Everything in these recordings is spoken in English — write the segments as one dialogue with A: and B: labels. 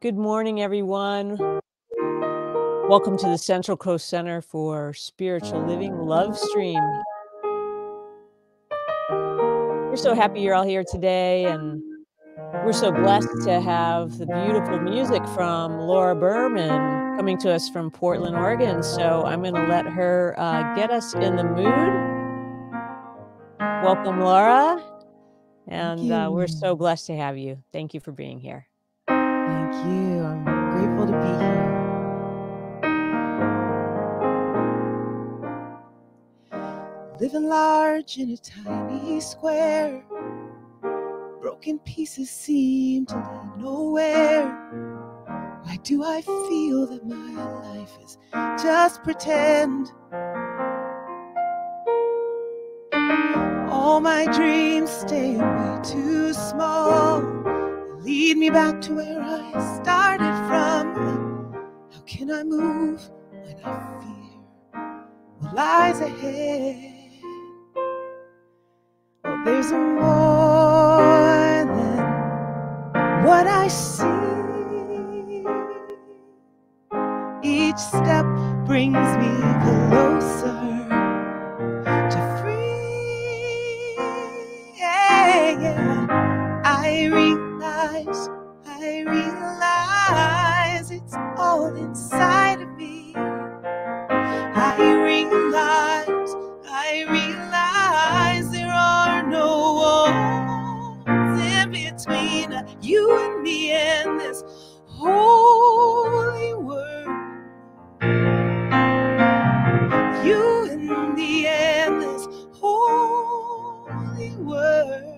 A: Good morning, everyone. Welcome to the Central Coast Center for Spiritual Living Love Stream. We're so happy you're all here today, and we're so blessed to have the beautiful music from Laura Berman coming to us from Portland, Oregon. So I'm going to let her uh, get us in the mood. Welcome, Laura. And uh, we're so blessed to have you. Thank you for being here.
B: Thank you. I'm grateful to be here. Living large in a tiny square. Broken pieces seem to lead nowhere. Why do I feel that my life is just pretend? All my dreams stay way too small. Lead me back to where I started from. How can I move when I fear what lies ahead? Well, there's more than what I see. Each step brings me closer all inside of me. I realize, I realize there are no walls in between you and me and this holy word. You and me and this holy word.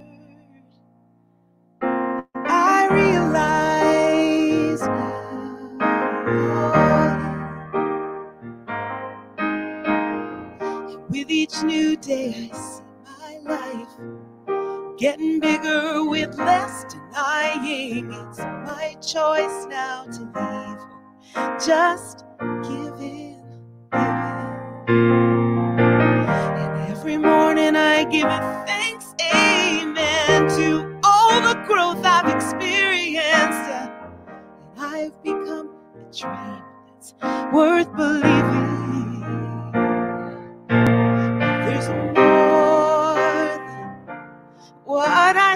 B: Each new day, I see my life getting bigger with less denying. It's my choice now to leave. Just give in, give in. And every morning I give it thanks, amen, to all the growth I've experienced. And I've become a dream that's worth believing.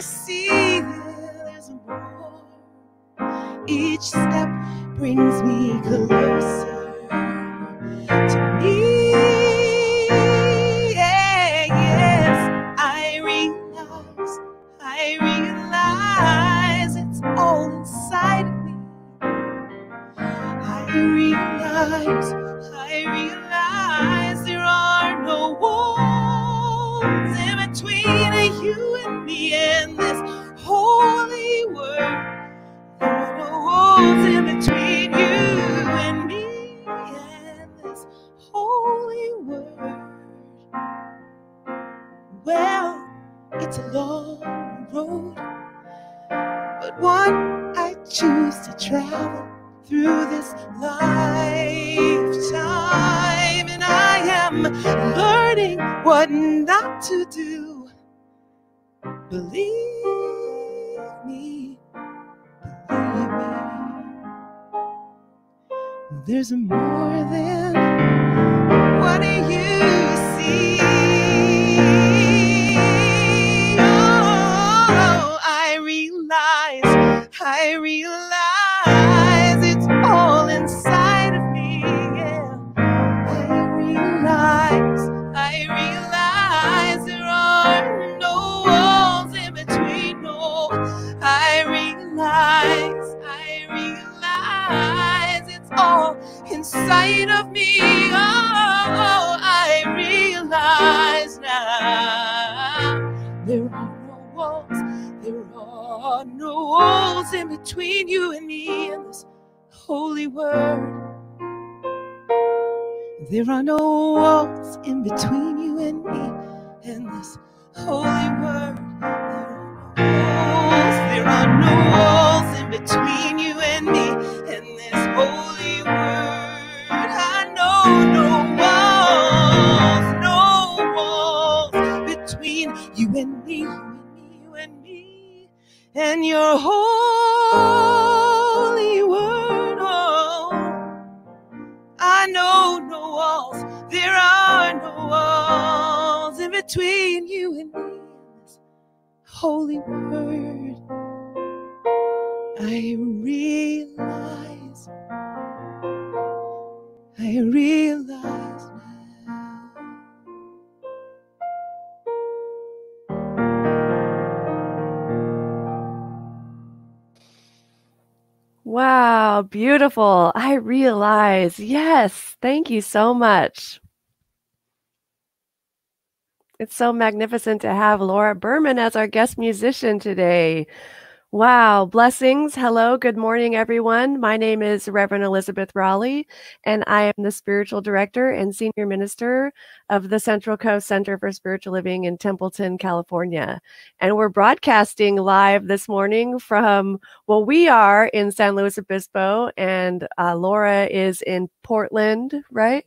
B: See. There's more. Each step brings me closer do. Believe me, believe me. There's more than what you see. Oh, I realize, I realize in between you and me and this holy word. There are no walls in between you and me and this holy word. There are no walls, there are no walls in between you and me and this holy word. I know no walls, no walls between you and me, and your holy word. Oh, I know no walls, there are no walls in between you and me. This holy word, I realize, I realize
C: Wow, beautiful. I realize. Yes, thank you so much. It's so magnificent to have Laura Berman as our guest musician today. Wow, blessings. Hello, good morning, everyone. My name is Reverend Elizabeth Rowley, and I am the spiritual director and senior minister of the Central Coast Center for Spiritual Living in Templeton, California. And we're broadcasting live this morning from, well, we are in San Luis Obispo, and uh, Laura is in Portland, right?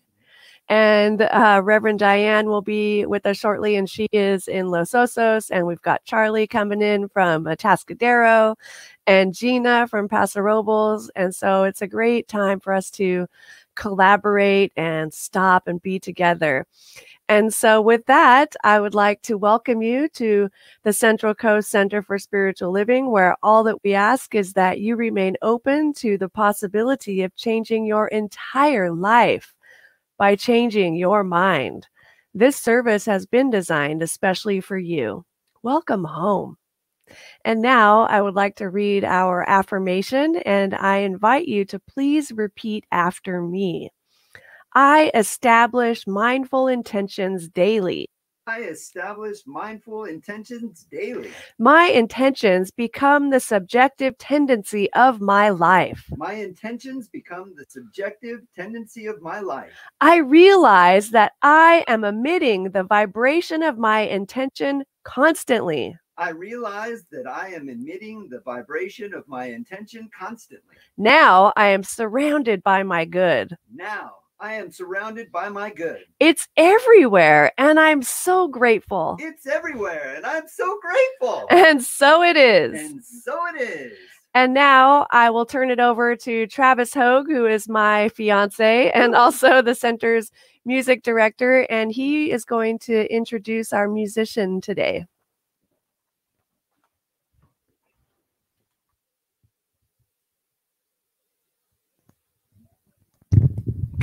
C: And uh, Reverend Diane will be with us shortly, and she is in Los Osos. And we've got Charlie coming in from Atascadero and Gina from Paso Robles. And so it's a great time for us to collaborate and stop and be together. And so, with that, I would like to welcome you to the Central Coast Center for Spiritual Living, where all that we ask is that you remain open to the possibility of changing your entire life by changing your mind. This service has been designed especially for you. Welcome home. And now I would like to read our affirmation, and I invite you to please repeat after me. I establish mindful intentions daily.
D: I establish mindful intentions daily.
C: My intentions become the subjective tendency of my life.
D: My intentions become the subjective tendency of my life.
C: I realize that I am emitting the vibration of my intention constantly.
D: I realize that I am emitting the vibration of my intention constantly.
C: Now I am surrounded by my good.
D: Now I am surrounded by my good.
C: It's everywhere, and I'm so grateful.
D: It's everywhere, and I'm so grateful.
C: And so it is.
D: And so it is.
C: And now I will turn it over to Travis Hogue, who is my fiance and also the center's music director. And he is going to introduce our musician today.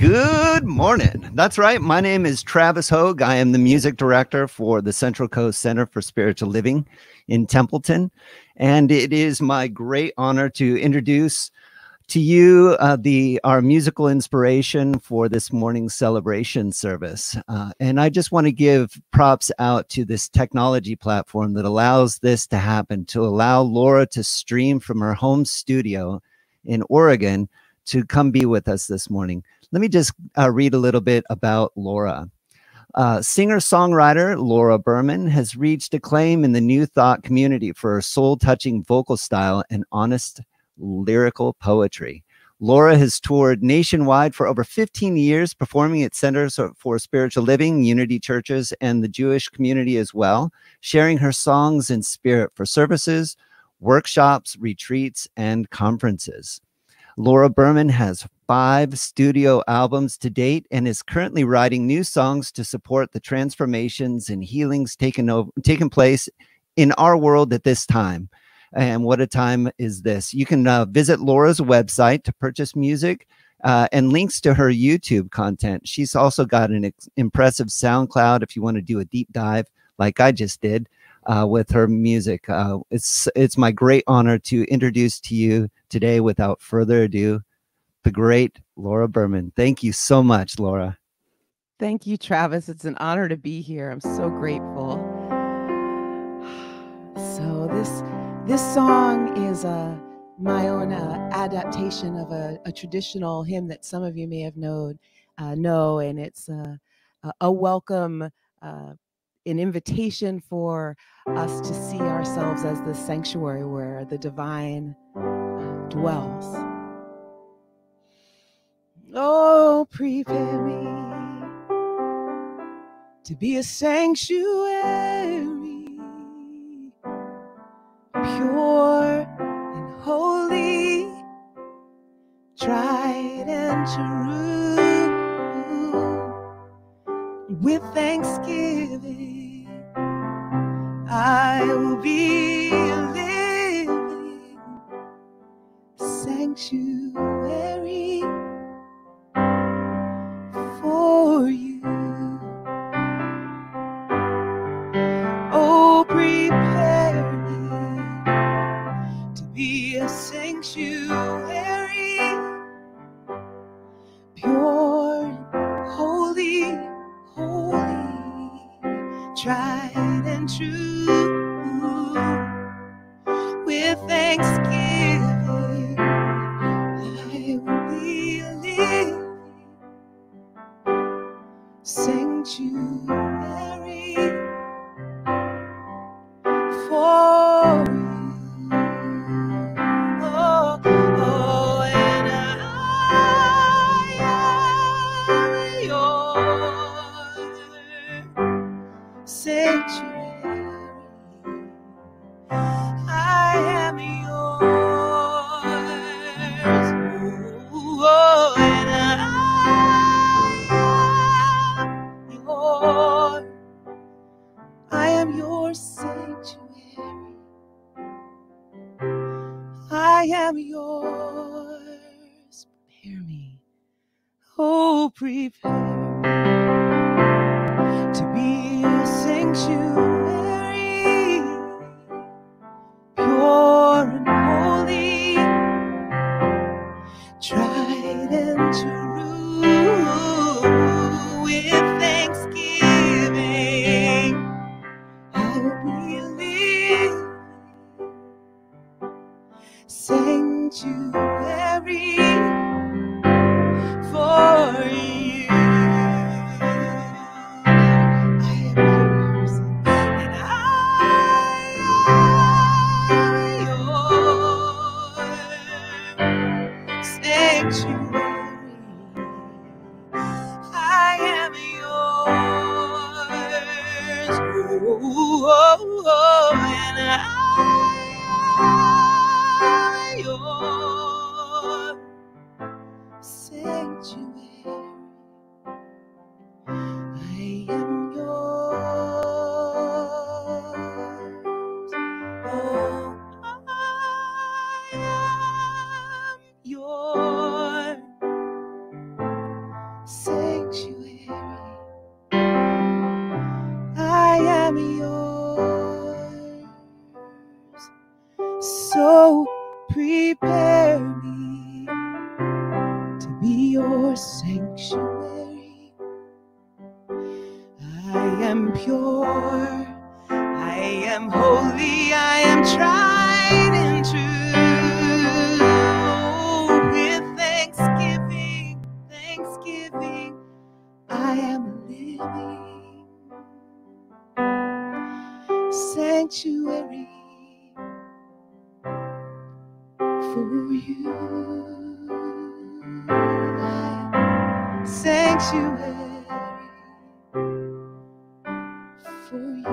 D: Good morning. That's right. My name is Travis Hogue. I am the music director for the Central Coast Center for Spiritual Living in Templeton. And it is my great honor to introduce to you uh, the our musical inspiration for this morning's celebration service. Uh, and I just want to give props out to this technology platform that allows this to happen, to allow Laura to stream from her home studio in Oregon to come be with us this morning. Let me just uh, read a little bit about Laura. Uh, Singer songwriter Laura Berman has reached acclaim in the New Thought community for her soul touching vocal style and honest lyrical poetry. Laura has toured nationwide for over 15 years, performing at centers for spiritual living, unity churches, and the Jewish community as well, sharing her songs in spirit for services, workshops, retreats, and conferences. Laura Berman has five studio albums to date and is currently writing new songs to support the transformations and healings taken over, taken place in our world at this time. And what a time is this! You can uh, visit Laura's website to purchase music uh, and links to her YouTube content. She's also got an impressive SoundCloud if you want to do a deep dive, like I just did uh, with her music. Uh, it's it's my great honor to introduce to you today, without further ado, the great Laura Berman. Thank you so much, Laura.
E: Thank you, Travis. It's an honor to be here. I'm so grateful. So this this song is uh, my own uh, adaptation of a, a, traditional hymn that some of you may have known, uh, know, and it's a welcome uh, an invitation for us to see ourselves as the sanctuary where the divine uh, dwells. Oh, prepare me to be a sanctuary, pure
B: and holy, tried and true, with thanksgiving I will be a living. Sanctuary So prepare me to be your sanctuary. I am pure, I am holy, I am tried and true. With thanksgiving, thanksgiving, I am living sanctuary sanctuary for you.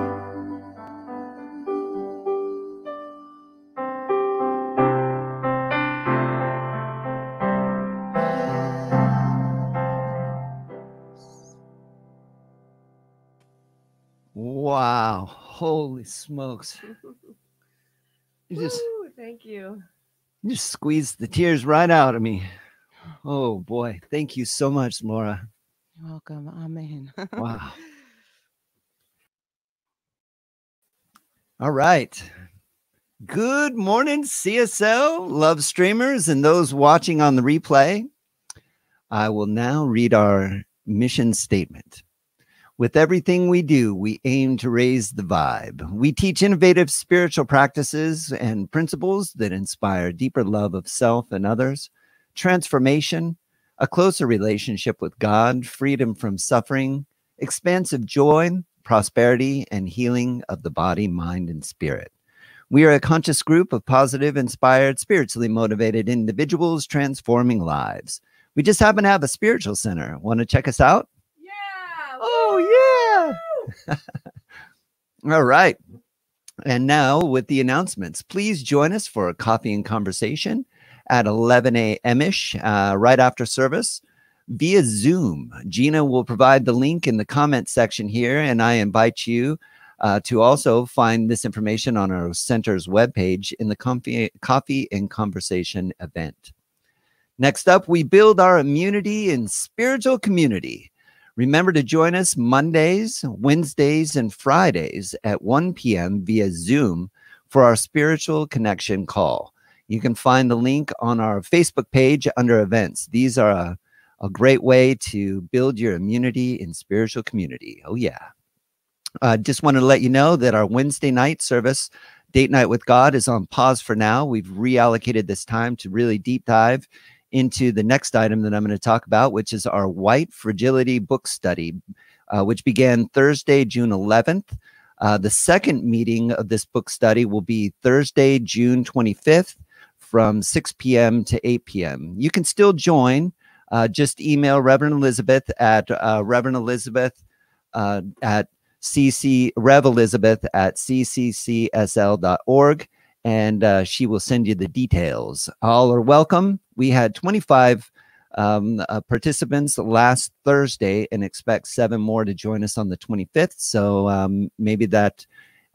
D: Wow. Holy smokes. You just
C: Woo, thank you.
D: you just squeezed the tears right out of me. Oh boy. Thank you so much, Laura.
E: You're welcome. Amen.
D: Wow. All right. Good morning, CSL, love streamers, and those watching on the replay. I will now read our mission statement. With everything we do, we aim to raise the vibe. We teach innovative spiritual practices and principles that inspire deeper love of self and others, transformation, a closer relationship with God, freedom from suffering, expansive joy, prosperity, and healing of the body, mind, and spirit. We are a conscious group of positive, inspired, spiritually motivated individuals transforming lives. We just happen to have a spiritual center. Want to check us out?
C: Yeah.
D: Oh, yeah. All right. And now with the announcements, please join us for a coffee and conversation at 11 a.m. ish, uh, right after service via Zoom. Gina will provide the link in the comment section here, and I invite you uh, to also find this information on our center's webpage in the Coffee, Coffee and Conversation event. Next up, we build our immunity in spiritual community. Remember to join us Mondays, Wednesdays, and Fridays at 1 p.m. via Zoom for our spiritual connection call. You can find the link on our Facebook page under events. These are a, a great way to build your immunity in spiritual community. Oh, yeah. I uh, just want to let you know that our Wednesday night service, Date Night with God, is on pause for now. We've reallocated this time to really deep dive into the next item that I'm going to talk about, which is our White Fragility book study, uh, which began Thursday, June 11th. Uh, the second meeting of this book study will be Thursday, June 25th from 6 p.m. to 8 p.m. You can still join. Uh, just email Reverend Elizabeth at uh, Reverend Elizabeth uh, at cc Rev Elizabeth at ccccsl.org, and uh, she will send you the details. All are welcome. We had 25 um, uh, participants last Thursday and expect seven more to join us on the 25th. So um, maybe that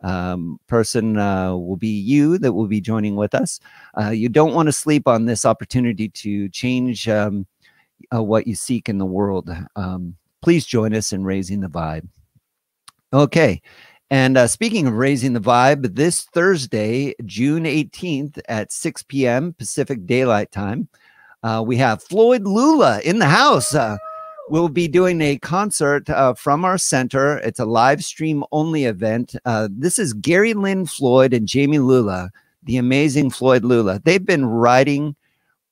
D: um, person uh, will be you that will be joining with us. Uh, you don't want to sleep on this opportunity to change um, uh, what you seek in the world. Um, please join us in raising the vibe. Okay. And uh, speaking of raising the vibe, this Thursday, June 18th at 6 p.m. Pacific Daylight Time, uh, we have Floyd Lula in the house. We'll be doing a concert uh, from our center. It's a live stream only event. Uh, this is Gary Lynn Floyd and Jami Lula, the amazing Floyd Lula. They've been writing,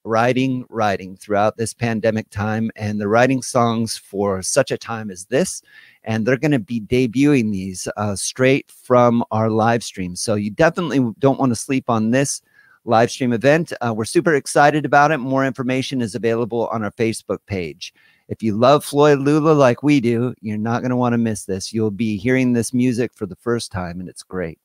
D: writing, writing throughout this pandemic time, and they're writing songs for such a time as this and they're going to be debuting these uh, straight from our live stream. So you definitely don't want to sleep on this live stream event. Uh, we're super excited about it. More information is available on our Facebook page. If you love Floyd Lula like we do, you're not going to want to miss this. You'll be hearing this music for the first time, and it's great.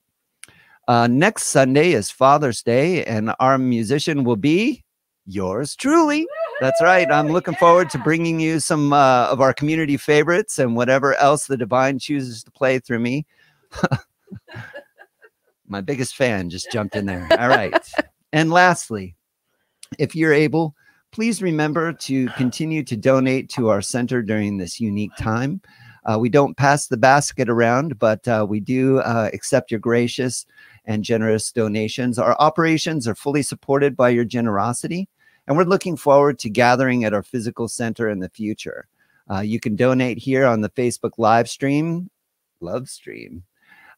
D: Uh, next Sunday is Father's Day, and our musician will be yours truly. That's right. I'm looking forward to bringing you some uh, of our community favorites and whatever else the divine chooses to play through me. My biggest fan just jumped in there. All right. and lastly, if you're able, please remember to continue to donate to our center during this unique time. Uh, we don't pass the basket around, but uh, we do uh, accept your gracious and generous donations. Our operations are fully supported by your generosity. And we're looking forward to gathering at our physical center in the future. Uh, you can donate here on the Facebook live stream, love stream.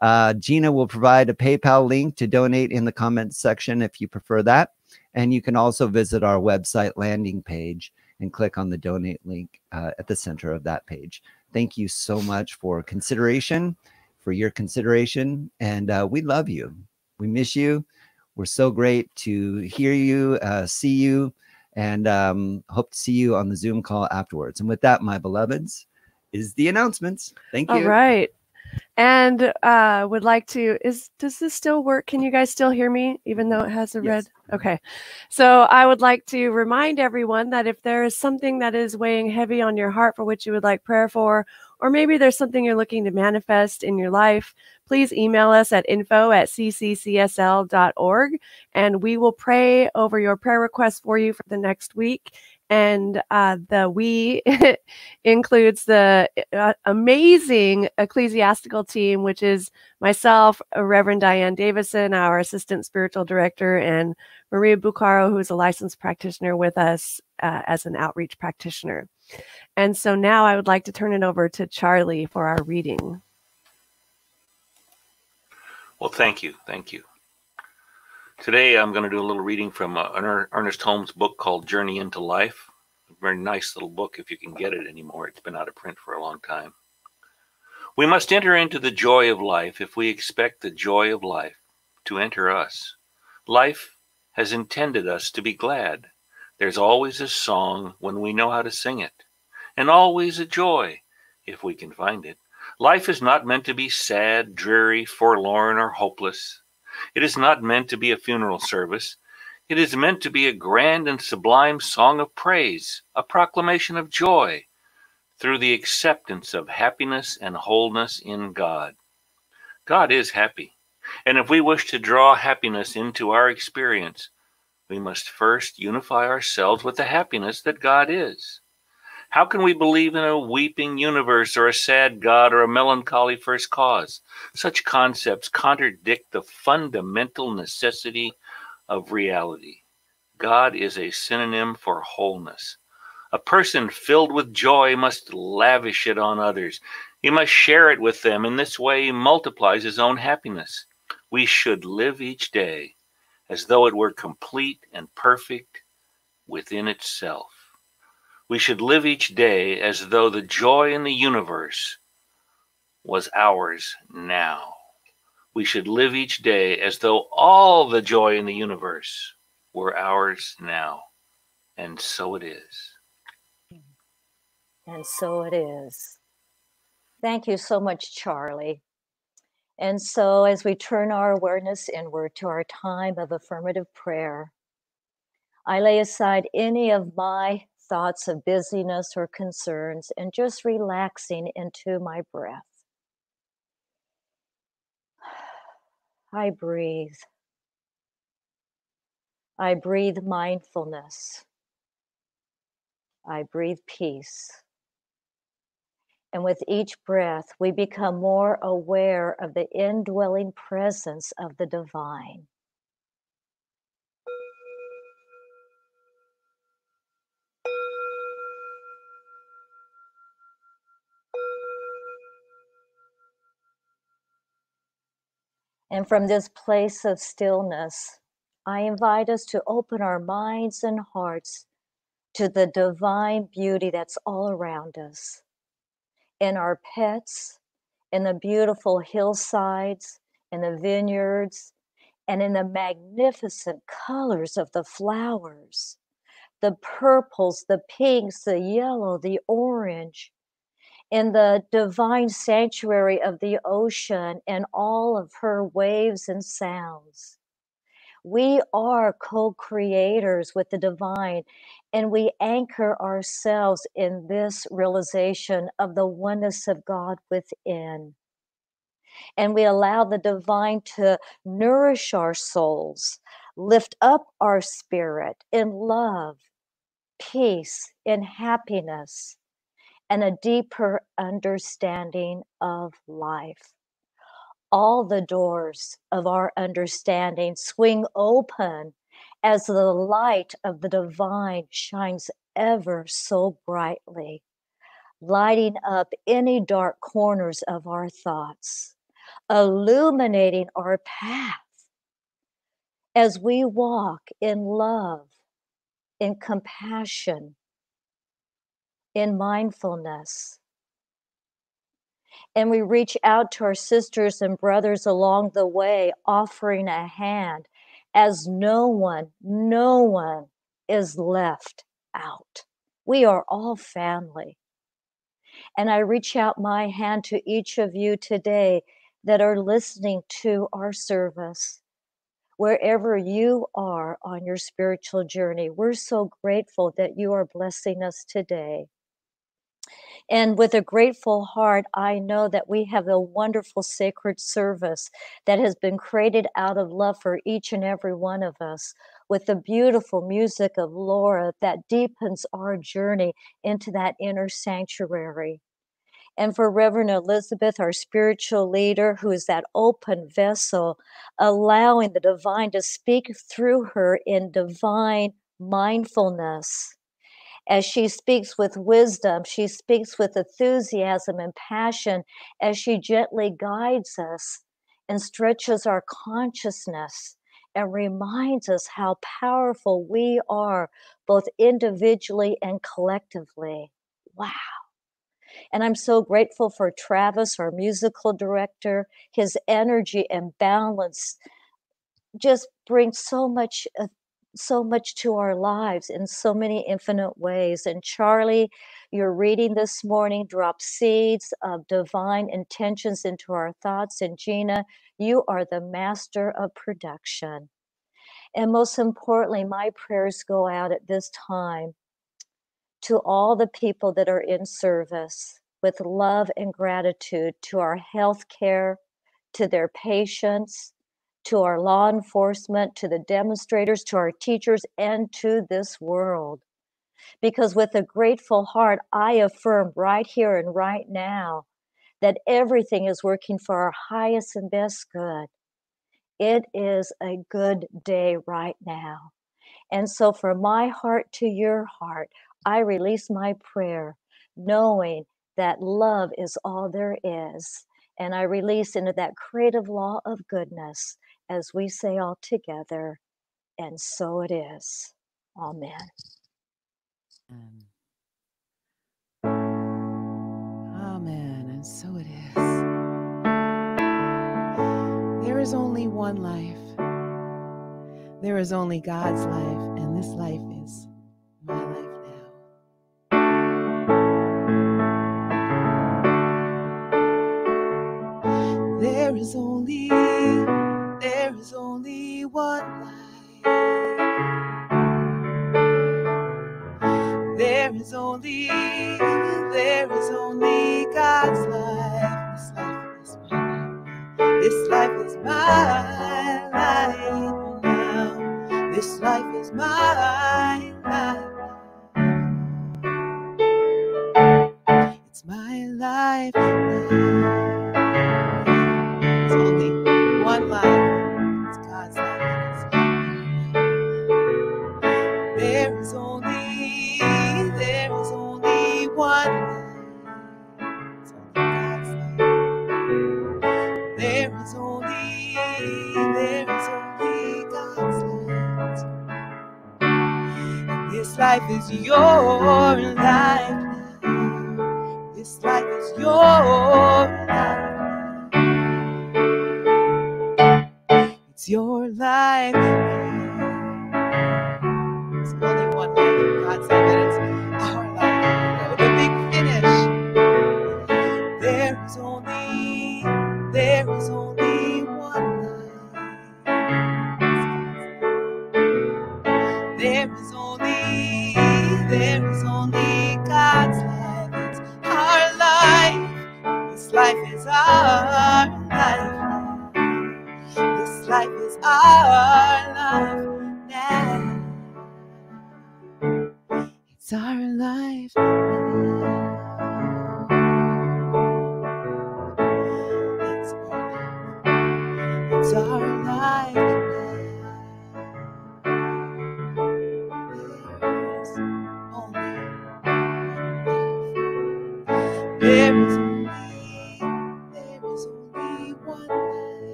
D: Uh, Gina will provide a PayPal link to donate in the comments section if you prefer that. And you can also visit our website landing page and click on the donate link uh, at the center of that page. Thank you so much for consideration, for your consideration. And uh, we love you. We miss you. We're so great to hear you, uh, see you, and um, hope to see you on the Zoom call afterwards. And with that, my beloveds, is the announcements. Thank you.
C: All right. And uh, would like to is does this still work? Can you guys still hear me, even though it has a yes. red? Okay. So I would like to remind everyone that if there is something that is weighing heavy on your heart for which you would like prayer for, or maybe there's something you're looking to manifest in your life, please email us at info at ccccsl.org and we will pray over your prayer requests for you for the next week. And uh, the we includes the uh, amazing ecclesiastical team, which is myself, Reverend Diane Davison, our assistant spiritual director, and Maria Bucaro, who's a licensed practitioner with us uh, as an outreach practitioner. And so now I would like to turn it over to Charlie for our reading.
F: Well, thank you. Thank you. Today I'm going to do a little reading from uh, Ernest Holmes' book called Journey into Life. A very nice little book if you can get it anymore. It's been out of print for a long time. We must enter into the joy of life if we expect the joy of life to enter us. Life has intended us to be glad. There's always a song when we know how to sing it, and always a joy if we can find it. Life is not meant to be sad, dreary, forlorn, or hopeless. It is not meant to be a funeral service. It is meant to be a grand and sublime song of praise, a proclamation of joy through the acceptance of happiness and wholeness in God. God is happy, and if we wish to draw happiness into our experience, we must first unify ourselves with the happiness that God is. How can we believe in a weeping universe or a sad God or a melancholy first cause? Such concepts contradict the fundamental necessity of reality. God is a synonym for wholeness. A person filled with joy must lavish it on others. He must share it with them. In this way, he multiplies his own happiness. We should live each day as though it were complete and perfect within itself. We should live each day as though the joy in the universe was ours now. We should live each day as though all the joy in the universe were ours now. And so it is.
G: And so it is. Thank you so much, Charlie. And so, as we turn our awareness inward to our time of affirmative prayer, I lay aside any of my thoughts of busyness or concerns and just relaxing into my breath. I breathe. I breathe mindfulness. I breathe peace. And with each breath, we become more aware of the indwelling presence of the divine. And from this place of stillness, I invite us to open our minds and hearts to the divine beauty that's all around us. In our pets, in the beautiful hillsides, in the vineyards, and in the magnificent colors of the flowers. The purples, the pinks, the yellow, the orange, in the divine sanctuary of the ocean and all of her waves and sounds. We are co creators with the divine, and we anchor ourselves in this realization of the oneness of God within. And we allow the divine to nourish our souls, lift up our spirit in love, peace, in happiness, and a deeper understanding of life. All the doors of our understanding swing open as the light of the divine shines ever so brightly, lighting up any dark corners of our thoughts, illuminating our path as we walk in love, in compassion, in mindfulness. And we reach out to our sisters and brothers along the way, offering a hand as no one, no one is left out. We are all family. And I reach out my hand to each of you today that are listening to our service, wherever you are on your spiritual journey. We're so grateful that you are blessing us today. And with a grateful heart, I know that we have a wonderful sacred service that has been created out of love for each and every one of us with the beautiful music of Laura that deepens our journey into that inner sanctuary. And for Reverend Elizabeth, our spiritual leader, who is that open vessel, allowing the divine to speak through her in divine mindfulness as she speaks with wisdom, she speaks with enthusiasm and passion as she gently guides us and stretches our consciousness and reminds us how powerful we are, both individually and collectively. Wow. And I'm so grateful for Travis, our musical director. His energy and balance just brings so much so much to our lives in so many infinite ways. And Charlie, your reading this morning dropped seeds of divine intentions into our thoughts. And Gina, you are the master of production. And most importantly, my prayers go out at this time to all the people that are in service with love and gratitude to our health care, to their patients, to our law enforcement, to the demonstrators, to our teachers, and to this world. Because with a grateful heart, I affirm right here and right now that everything is working for our highest and best good. It is a good day right now. And so, from my heart to your heart, I release my prayer, knowing that love is all there is. And I release into that creative law of goodness as we say all together, and so it is. Amen.
B: Amen. And so it is. There is only one life. There is only God's life, and this life is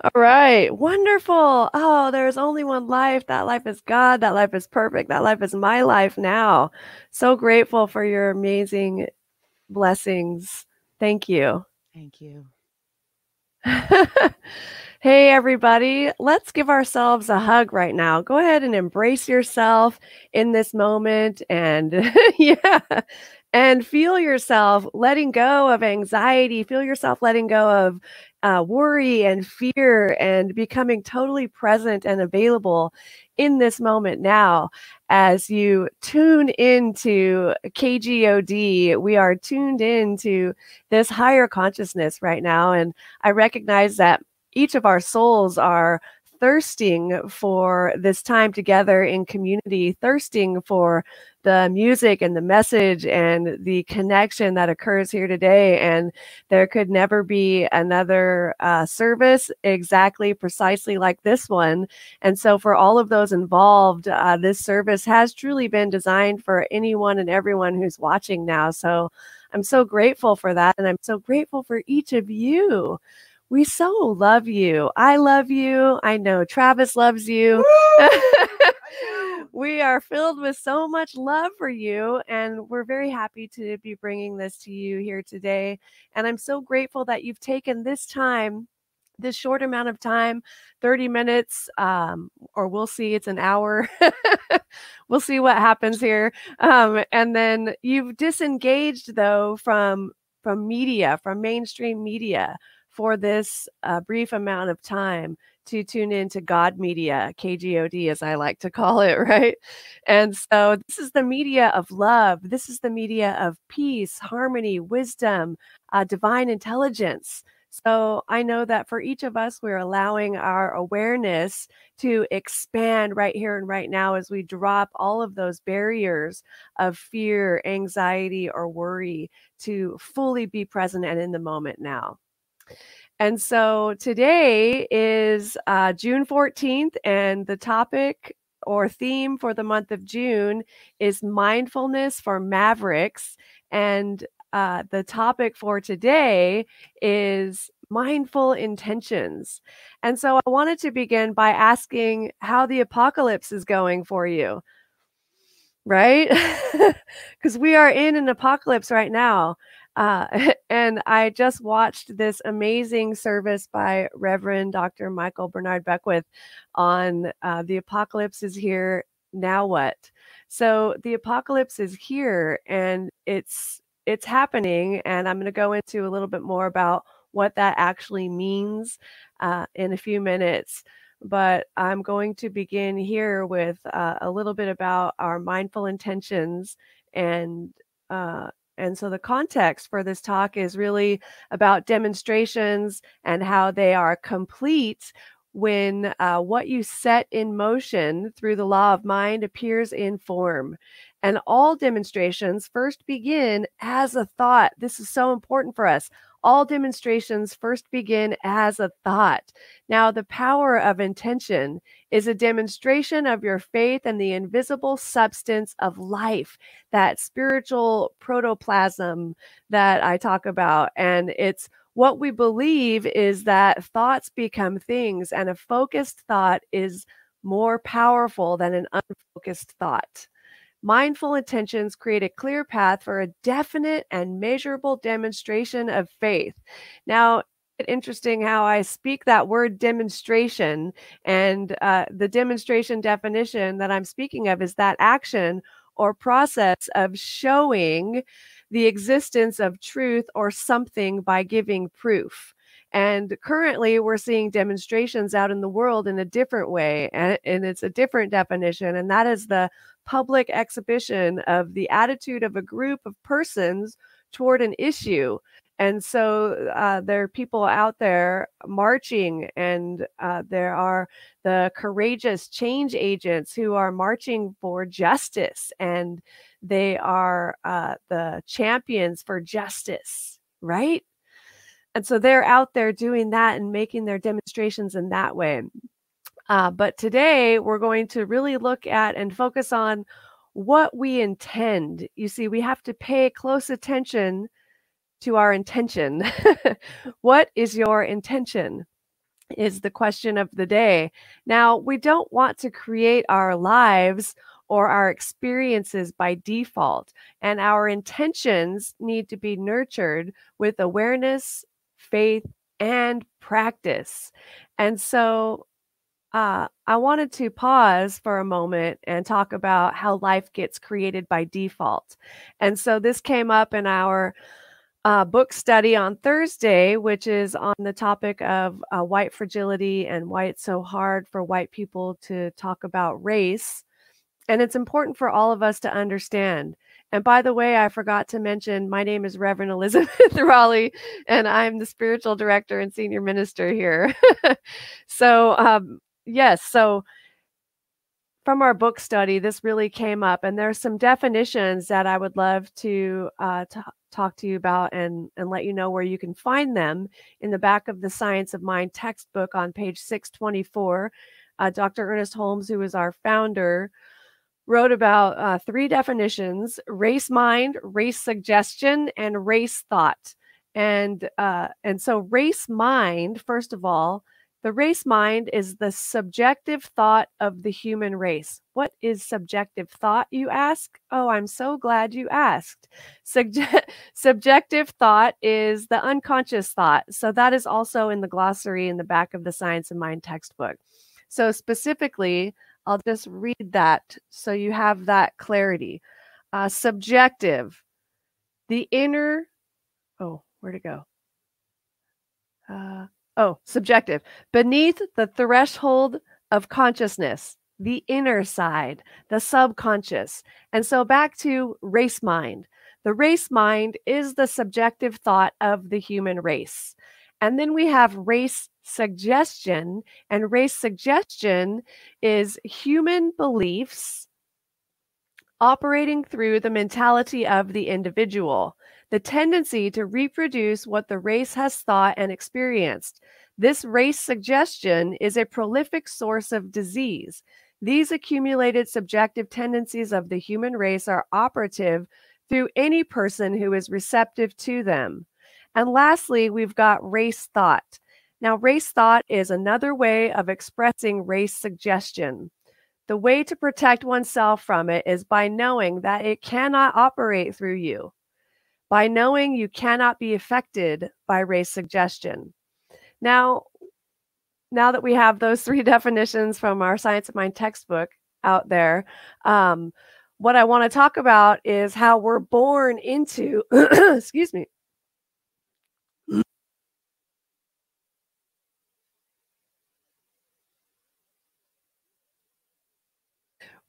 C: all right, wonderful. Oh, there's only one life. That life is God. That life is perfect. That life is my life now. So grateful for your amazing blessings. Thank you.
B: Thank you.
C: hey, everybody, let's give ourselves a hug right now. Go ahead and embrace yourself in this moment and, yeah, and feel yourself letting go of anxiety, feel yourself letting go of uh, worry and fear and becoming totally present and available in this moment now as you tune into KGOD. We are tuned into this higher consciousness right now. And I recognize that each of our souls are thirsting for this time together in community, thirsting for the music and the message and the connection that occurs here today. And there could never be another uh, service exactly precisely like this one. And so, for all of those involved, uh, this service has truly been designed for anyone and everyone who's watching now. So, I'm so grateful for that. And I'm so grateful for each of you. We so love you. I love you. I know Travis loves you. we are filled with so much love for you, and we're very happy to be bringing this to you here today. And I'm so grateful that you've taken this time this short amount of time 30 minutes um, or we'll see it's an hour we'll see what happens here um, and then you've disengaged though from from media from mainstream media for this uh, brief amount of time to tune into God media, KGOD, as I like to call it, right? And so this is the media of love. This is the media of peace, harmony, wisdom, uh, divine intelligence. So I know that for each of us, we're allowing our awareness to expand right here and right now as we drop all of those barriers of fear, anxiety, or worry to fully be present and in the moment now. And so today is uh, June 14th, and the topic or theme for the month of June is mindfulness for mavericks. And uh, the topic for today is mindful intentions. And so I wanted to begin by asking how the apocalypse is going for you, right? Because we are in an apocalypse right now. Uh, and I just watched this amazing service by Reverend Dr. Michael Bernard Beckwith on uh, The Apocalypse is Here. Now what? So the apocalypse is here and it's it's happening and i'm going to go into a little bit more about what that actually means uh, in a few minutes but i'm going to begin here with uh, a little bit about our mindful intentions and uh, and so the context for this talk is really about demonstrations and how they are complete when uh, what you set in motion through the law of mind appears in form. And all demonstrations first begin as a thought. This is so important for us. All demonstrations first begin as a thought. Now, the power of intention is a demonstration of your faith and the invisible substance of life, that spiritual protoplasm that I talk about. And it's what we believe is that thoughts become things, and a focused thought is more powerful than an unfocused thought. Mindful intentions create a clear path for a definite and measurable demonstration of faith. Now, interesting how I speak that word demonstration, and uh, the demonstration definition that I'm speaking of is that action or process of showing the existence of truth or something by giving proof. And currently, we're seeing demonstrations out in the world in a different way, and, and it's a different definition, and that is the public exhibition of the attitude of a group of persons toward an issue. And so uh, there are people out there marching, and uh, there are the courageous change agents who are marching for justice, and they are uh, the champions for justice, right? And so they're out there doing that and making their demonstrations in that way. Uh, but today we're going to really look at and focus on what we intend. You see, we have to pay close attention to our intention. what is your intention? Is the question of the day. Now, we don't want to create our lives or our experiences by default, and our intentions need to be nurtured with awareness, faith, and practice. And so, uh, I wanted to pause for a moment and talk about how life gets created by default. And so this came up in our uh, book study on Thursday, which is on the topic of uh, white fragility and why it's so hard for white people to talk about race. And it's important for all of us to understand. And by the way, I forgot to mention my name is Reverend Elizabeth Rowley, and I'm the spiritual director and senior minister here. so, um, yes, so from our book study, this really came up, and there's some definitions that I would love to, uh, to talk to you about and, and let you know where you can find them in the back of the Science of Mind textbook on page 624. Uh, Dr. Ernest Holmes, who is our founder, wrote about uh, three definitions race mind, race suggestion, and race thought. And, uh, and so, race mind, first of all, The race mind is the subjective thought of the human race. What is subjective thought, you ask? Oh, I'm so glad you asked. Subje- subjective thought is the unconscious thought. So that is also in the glossary in the back of the Science of Mind textbook. So specifically, I'll just read that so you have that clarity. Uh, subjective, the inner, oh, where'd it go? Uh, oh, subjective. Beneath the threshold of consciousness, the inner side, the subconscious. And so back to race mind. The race mind is the subjective thought of the human race. And then we have race suggestion. And race suggestion is human beliefs operating through the mentality of the individual the tendency to reproduce what the race has thought and experienced. This race suggestion is a prolific source of disease. These accumulated subjective tendencies of the human race are operative through any person who is receptive to them. And lastly, we've got race thought. Now, race thought is another way of expressing race suggestion. The way to protect oneself from it is by knowing that it cannot operate through you by knowing you cannot be affected by race suggestion. Now, now that we have those three definitions from our Science of Mind textbook out there, um, what I want to talk about is how we're born into, excuse me,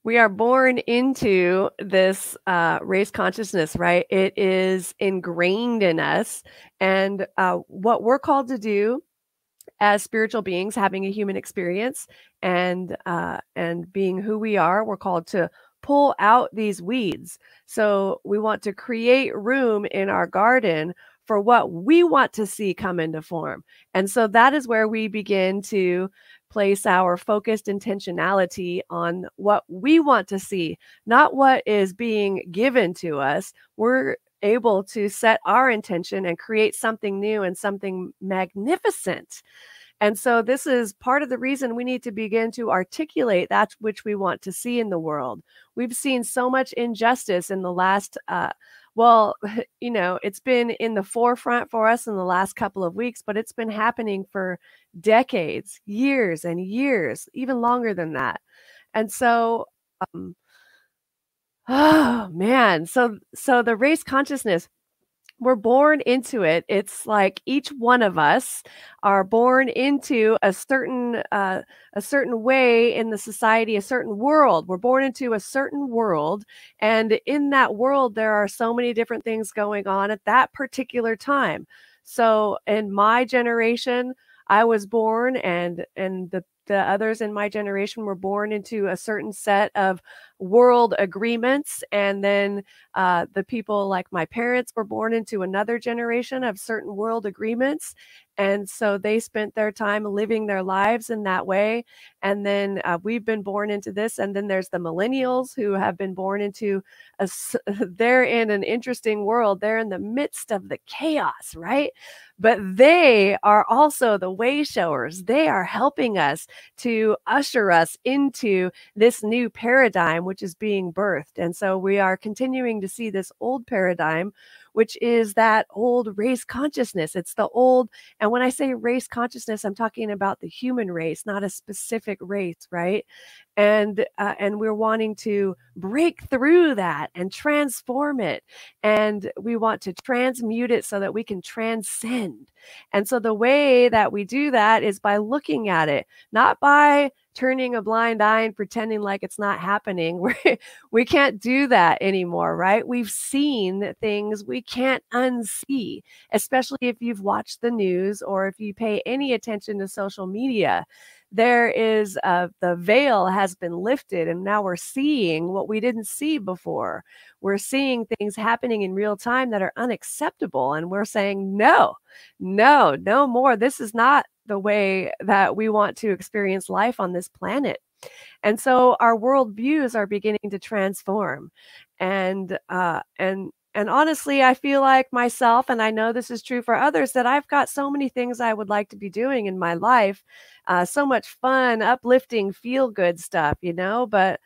C: we are born into this uh, race consciousness, right? It is ingrained in us. And uh, what we're called to do as spiritual beings, having a human experience and uh, and being who we are, we're called to pull out these weeds. So we want to create room in our garden for what we want to see come into form. And so that is where we begin to place our focused intentionality on what we want to see, not what is being given to us. We're able to set our intention and create something new and something magnificent. And so, this is part of the reason we need to begin to articulate that which we want to see in the world. We've seen so much injustice in the last uh, well, you know, it's been in the forefront for us in the last couple of weeks, but it's been happening for decades, years and years, even longer than that. And so, um, oh man, so so the race consciousness we're born into it. It's like each one of us are born into a certain uh, a certain way in the society, a certain world. We're born into a certain world, and in that world, there are so many different things going on at that particular time. So, in my generation, I was born, and and the the others in my generation were born into a certain set of world agreements. And then uh, the people like my parents were born into another generation of certain world agreements. And so they spent their time living their lives in that way. And then uh, we've been born into this. And then there's the millennials who have been born into a, they're in an interesting world. They're in the midst of the chaos, right? But they are also the way showers. They are helping us to usher us into this new paradigm, which is being birthed. And so we are continuing to see this old paradigm which is that old race consciousness. It's the old, and when I say race consciousness, I'm talking about the human race, not a specific race, right? And uh, and we're wanting to break through that and transform it, and we want to transmute it so that we can transcend. And so the way that we do that is by looking at it, not by turning a blind eye and pretending like it's not happening. we we can't do that anymore, right? We've seen things we can't unsee, especially if you've watched the news or if you pay any attention to social media. There is uh, the veil has been lifted, and now we're seeing what we didn't see before. We're seeing things happening in real time that are unacceptable, and we're saying, no, no, no more. This is not the way that we want to experience life on this planet. And so our world views are beginning to transform. And uh, and and honestly, I feel like myself, and I know this is true for others, that I've got so many things I would like to be doing in my life. Uh, so much fun, uplifting, feel good stuff, you know. But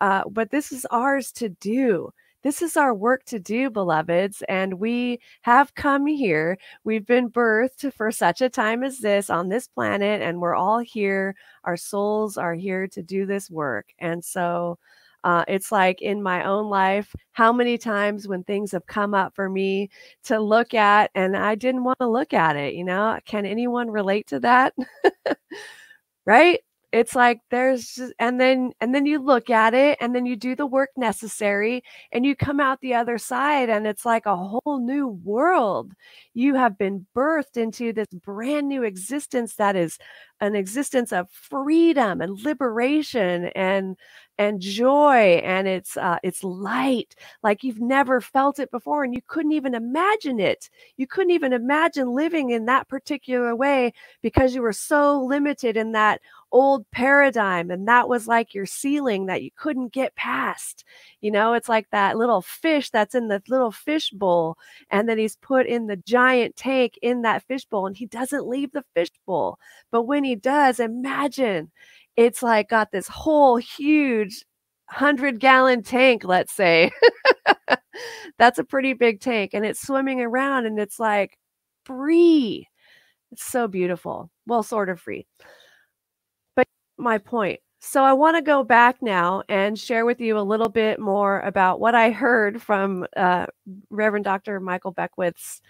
C: uh, but this is ours to do. This is our work to do, beloveds, and we have come here. We've been birthed for such a time as this on this planet, and we're all here. Our souls are here to do this work. And so uh, it's like in my own life, how many times when things have come up for me to look at, and I didn't want to look at it, you know? Can anyone relate to that? right? It's like there's and then and then you look at it and then you do the work necessary and you come out the other side and it's like a whole new world. You have been birthed into this brand new existence that is an existence of freedom and liberation and and joy and it's uh, it's light like you've never felt it before and you couldn't even imagine it. You couldn't even imagine living in that particular way because you were so limited in that old paradigm and that was like your ceiling that you couldn't get past you know? It's like that little fish that's in the little fish bowl and then he's put in the giant tank in that fish bowl and he doesn't leave the fish bowl. But when he does imagine it's like got this whole huge 100 gallon tank let's say. That's a pretty big tank and it's swimming around and it's like free. It's so beautiful. Well sort of free my point. So I want to go back now and share with you a little bit more about what I heard from uh, Reverend Dr. Michael Beckwith's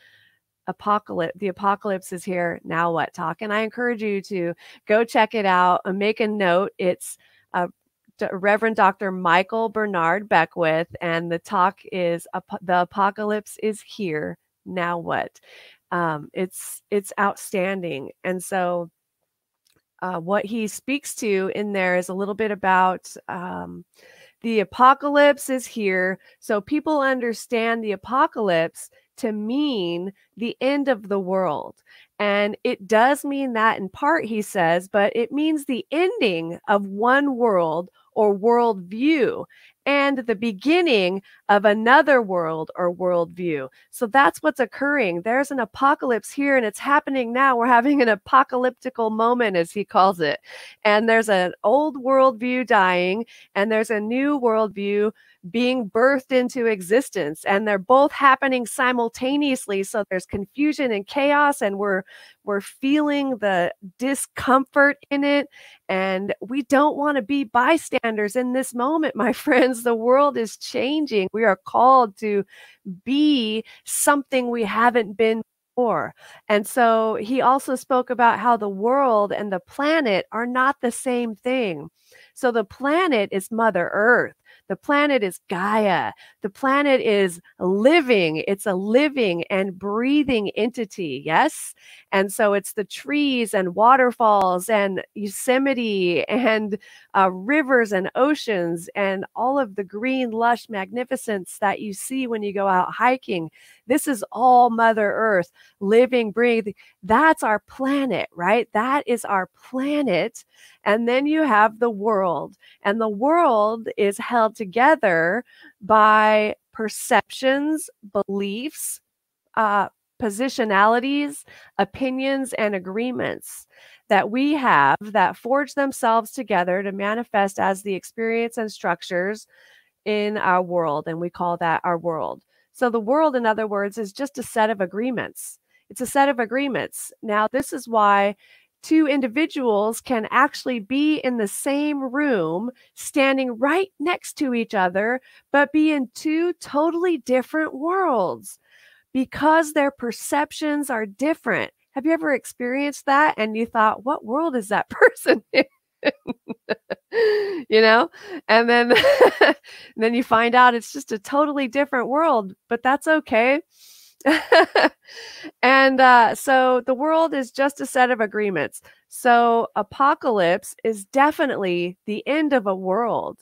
C: apocalypse the apocalypse is here now what talk and i encourage you to go check it out and make a note it's uh, reverend dr michael bernard beckwith and the talk is the apocalypse is here now what um, it's it's outstanding and so uh, what he speaks to in there is a little bit about um, the apocalypse is here. So people understand the apocalypse to mean the end of the world. And it does mean that in part, he says, but it means the ending of one world or worldview and the beginning of another world or worldview. So that's what's occurring. There's an apocalypse here and it's happening now. We're having an apocalyptical moment, as he calls it. And there's an old worldview dying, and there's a new worldview being birthed into existence and they're both happening simultaneously so there's confusion and chaos and we're we're feeling the discomfort in it and we don't want to be bystanders in this moment my friends the world is changing we are called to be something we haven't been before. And so he also spoke about how the world and the planet are not the same thing. So the planet is Mother Earth. The planet is Gaia. The planet is living. It's a living and breathing entity. Yes. And so it's the trees and waterfalls and Yosemite and uh, rivers and oceans and all of the green, lush magnificence that you see when you go out hiking. This is all Mother Earth, living, breathing. That's our planet, right? That is our planet. And then you have the world, and the world is held together by perceptions, beliefs, uh, positionalities, opinions, and agreements that we have that forge themselves together to manifest as the experience and structures in our world. And we call that our world. So the world, in other words, is just a set of agreements. It's a set of agreements. Now, this is why two individuals can actually be in the same room, standing right next to each other, but be in two totally different worlds because their perceptions are different. Have you ever experienced that? And you thought, what world is that person in? you know and then and then you find out it's just a totally different world but that's okay and uh, so the world is just a set of agreements. So apocalypse is definitely the end of a world.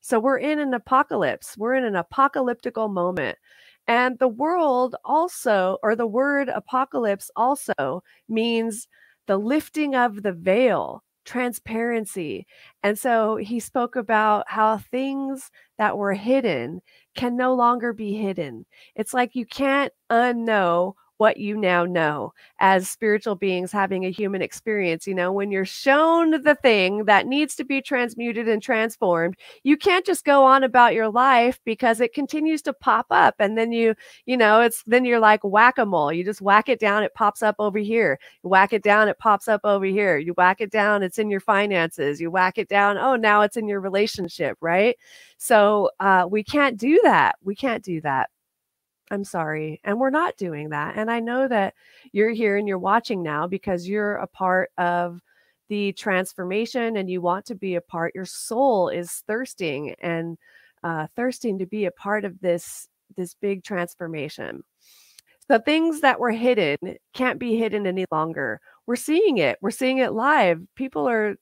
C: So we're in an apocalypse. We're in an apocalyptical moment. And the world also, or the word apocalypse also means the lifting of the veil. Transparency. And so he spoke about how things that were hidden can no longer be hidden. It's like you can't unknow what you now know as spiritual beings having a human experience. You know, when you're shown the thing that needs to be transmuted and transformed, you can't just go on about your life because it continues to pop up. And then you, you know, it's then you're like whack a mole. You just whack it down, it pops up over here. You whack it down, it pops up over here. You whack it down, it's in your finances. You whack it down, oh, now it's in your relationship, right? So uh, we can't do that. We can't do that. I'm sorry. And we're not doing that. And I know that you're here and you're watching now because you're a part of the transformation and you want to be a part. Your soul is thirsting and uh, thirsting to be a part of this this big transformation. So things that were hidden can't be hidden any longer. We're seeing it. We're seeing it live. People are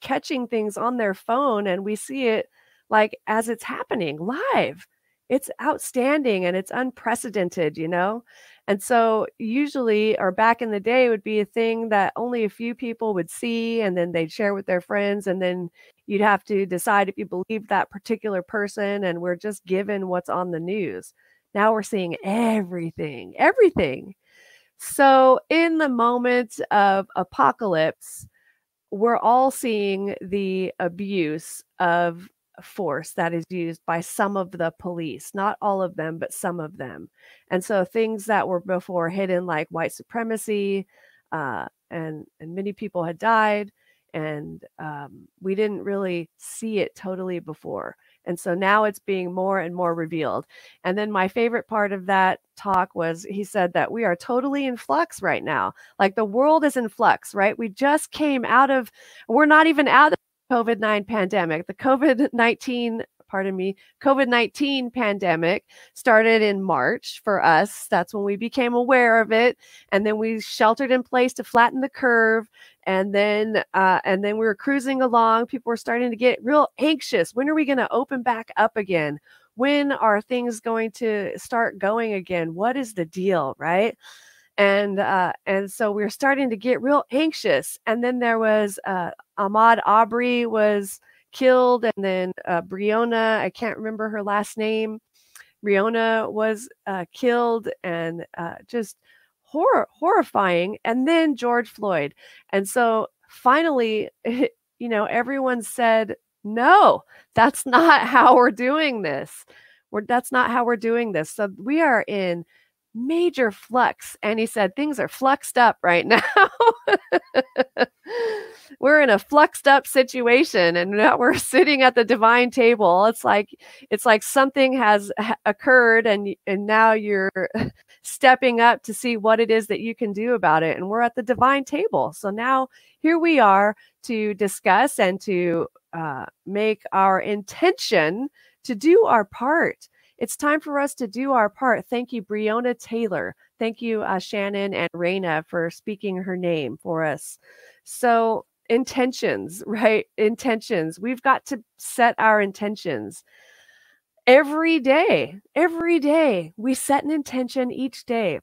C: catching things on their phone and we see it like as it's happening live it's outstanding and it's unprecedented, you know? And so, usually, or back in the day, would be a thing that only a few people would see and then they'd share with their friends. And then you'd have to decide if you believe that particular person. And we're just given what's on the news. Now we're seeing everything, everything. So, in the moment of apocalypse, we're all seeing the abuse of force that is used by some of the police, not all of them, but some of them. And so things that were before hidden, like white supremacy, uh, and and many people had died, and um, we didn't really see it totally before. And so now it's being more and more revealed. And then my favorite part of that talk was he said that we are totally in flux right now. Like the world is in flux, right? We just came out of, we're not even out of COVID 9 pandemic. The COVID 19, pardon me, COVID 19 pandemic started in March for us. That's when we became aware of it. And then we sheltered in place to flatten the curve. And then, uh, and then we were cruising along. People were starting to get real anxious. When are we going to open back up again? When are things going to start going again? What is the deal, right? And uh, and so we were starting to get real anxious. And then there was uh, Ahmaud Arbery was killed, and then uh, Breonna, I can't remember her last name, Breonna was uh, killed, and uh, just horror horrifying. And then George Floyd, and so finally, you know, everyone said, "No, that's not how we're doing this. We're that's not how we're doing this." So we are in major flux. And he said, things are fluxed up right now. we're in a fluxed up situation and now we're sitting at the divine table. It's like it's like something has occurred and and now you're stepping up to see what it is that you can do about it. And we're at the divine table. So now here we are to discuss and to uh, make our intention to do our part it's time for us to do our part. Thank you, Breonna Taylor. Thank you, uh, Shannon and Raina, for speaking her name for us. So, intentions, right? Intentions. We've got to set our intentions every day. Every day, we set an intention each day.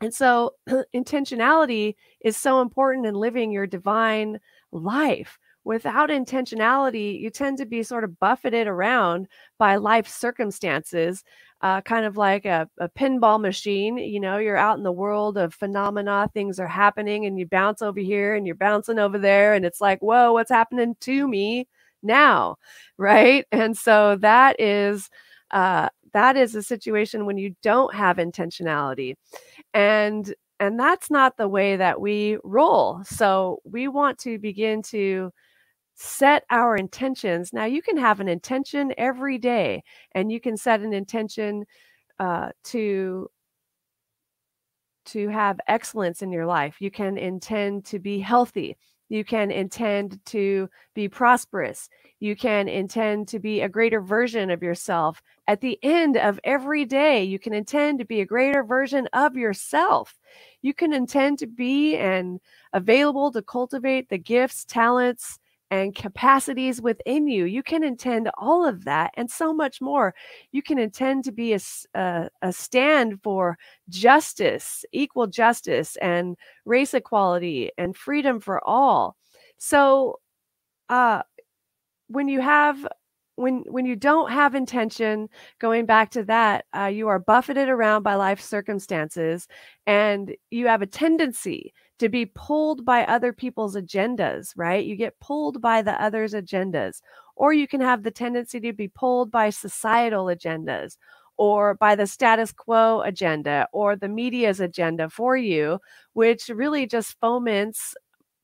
C: And so, intentionality is so important in living your divine life without intentionality, you tend to be sort of buffeted around by life circumstances, uh, kind of like a, a, pinball machine. You know, you're out in the world of phenomena, things are happening, and you bounce over here and you're bouncing over there, and it's like, whoa, what's happening to me now? Right. And so that is. Uh, that is a situation when you don't have intentionality and and that's not the way that we roll so we want to begin to set our intentions. Now, you can have an intention every day, and you can set an intention uh, to to have excellence in your life. You can intend to be healthy. You can intend to be prosperous. You can intend to be a greater version of yourself. At the end of every day, you can intend to be a greater version of yourself. You can intend to be and available to cultivate the gifts, talents, and capacities within you. You can intend all of that and so much more. You can intend to be a, a, a, stand for justice, equal justice, and race equality and freedom for all. So, uh, when you have when when you don't have intention going back to that uh, you are buffeted around by life circumstances and you have a tendency to be pulled by other people's agendas right you get pulled by the others agendas or you can have the tendency to be pulled by societal agendas or by the status quo agenda or the media's agenda for you which really just foments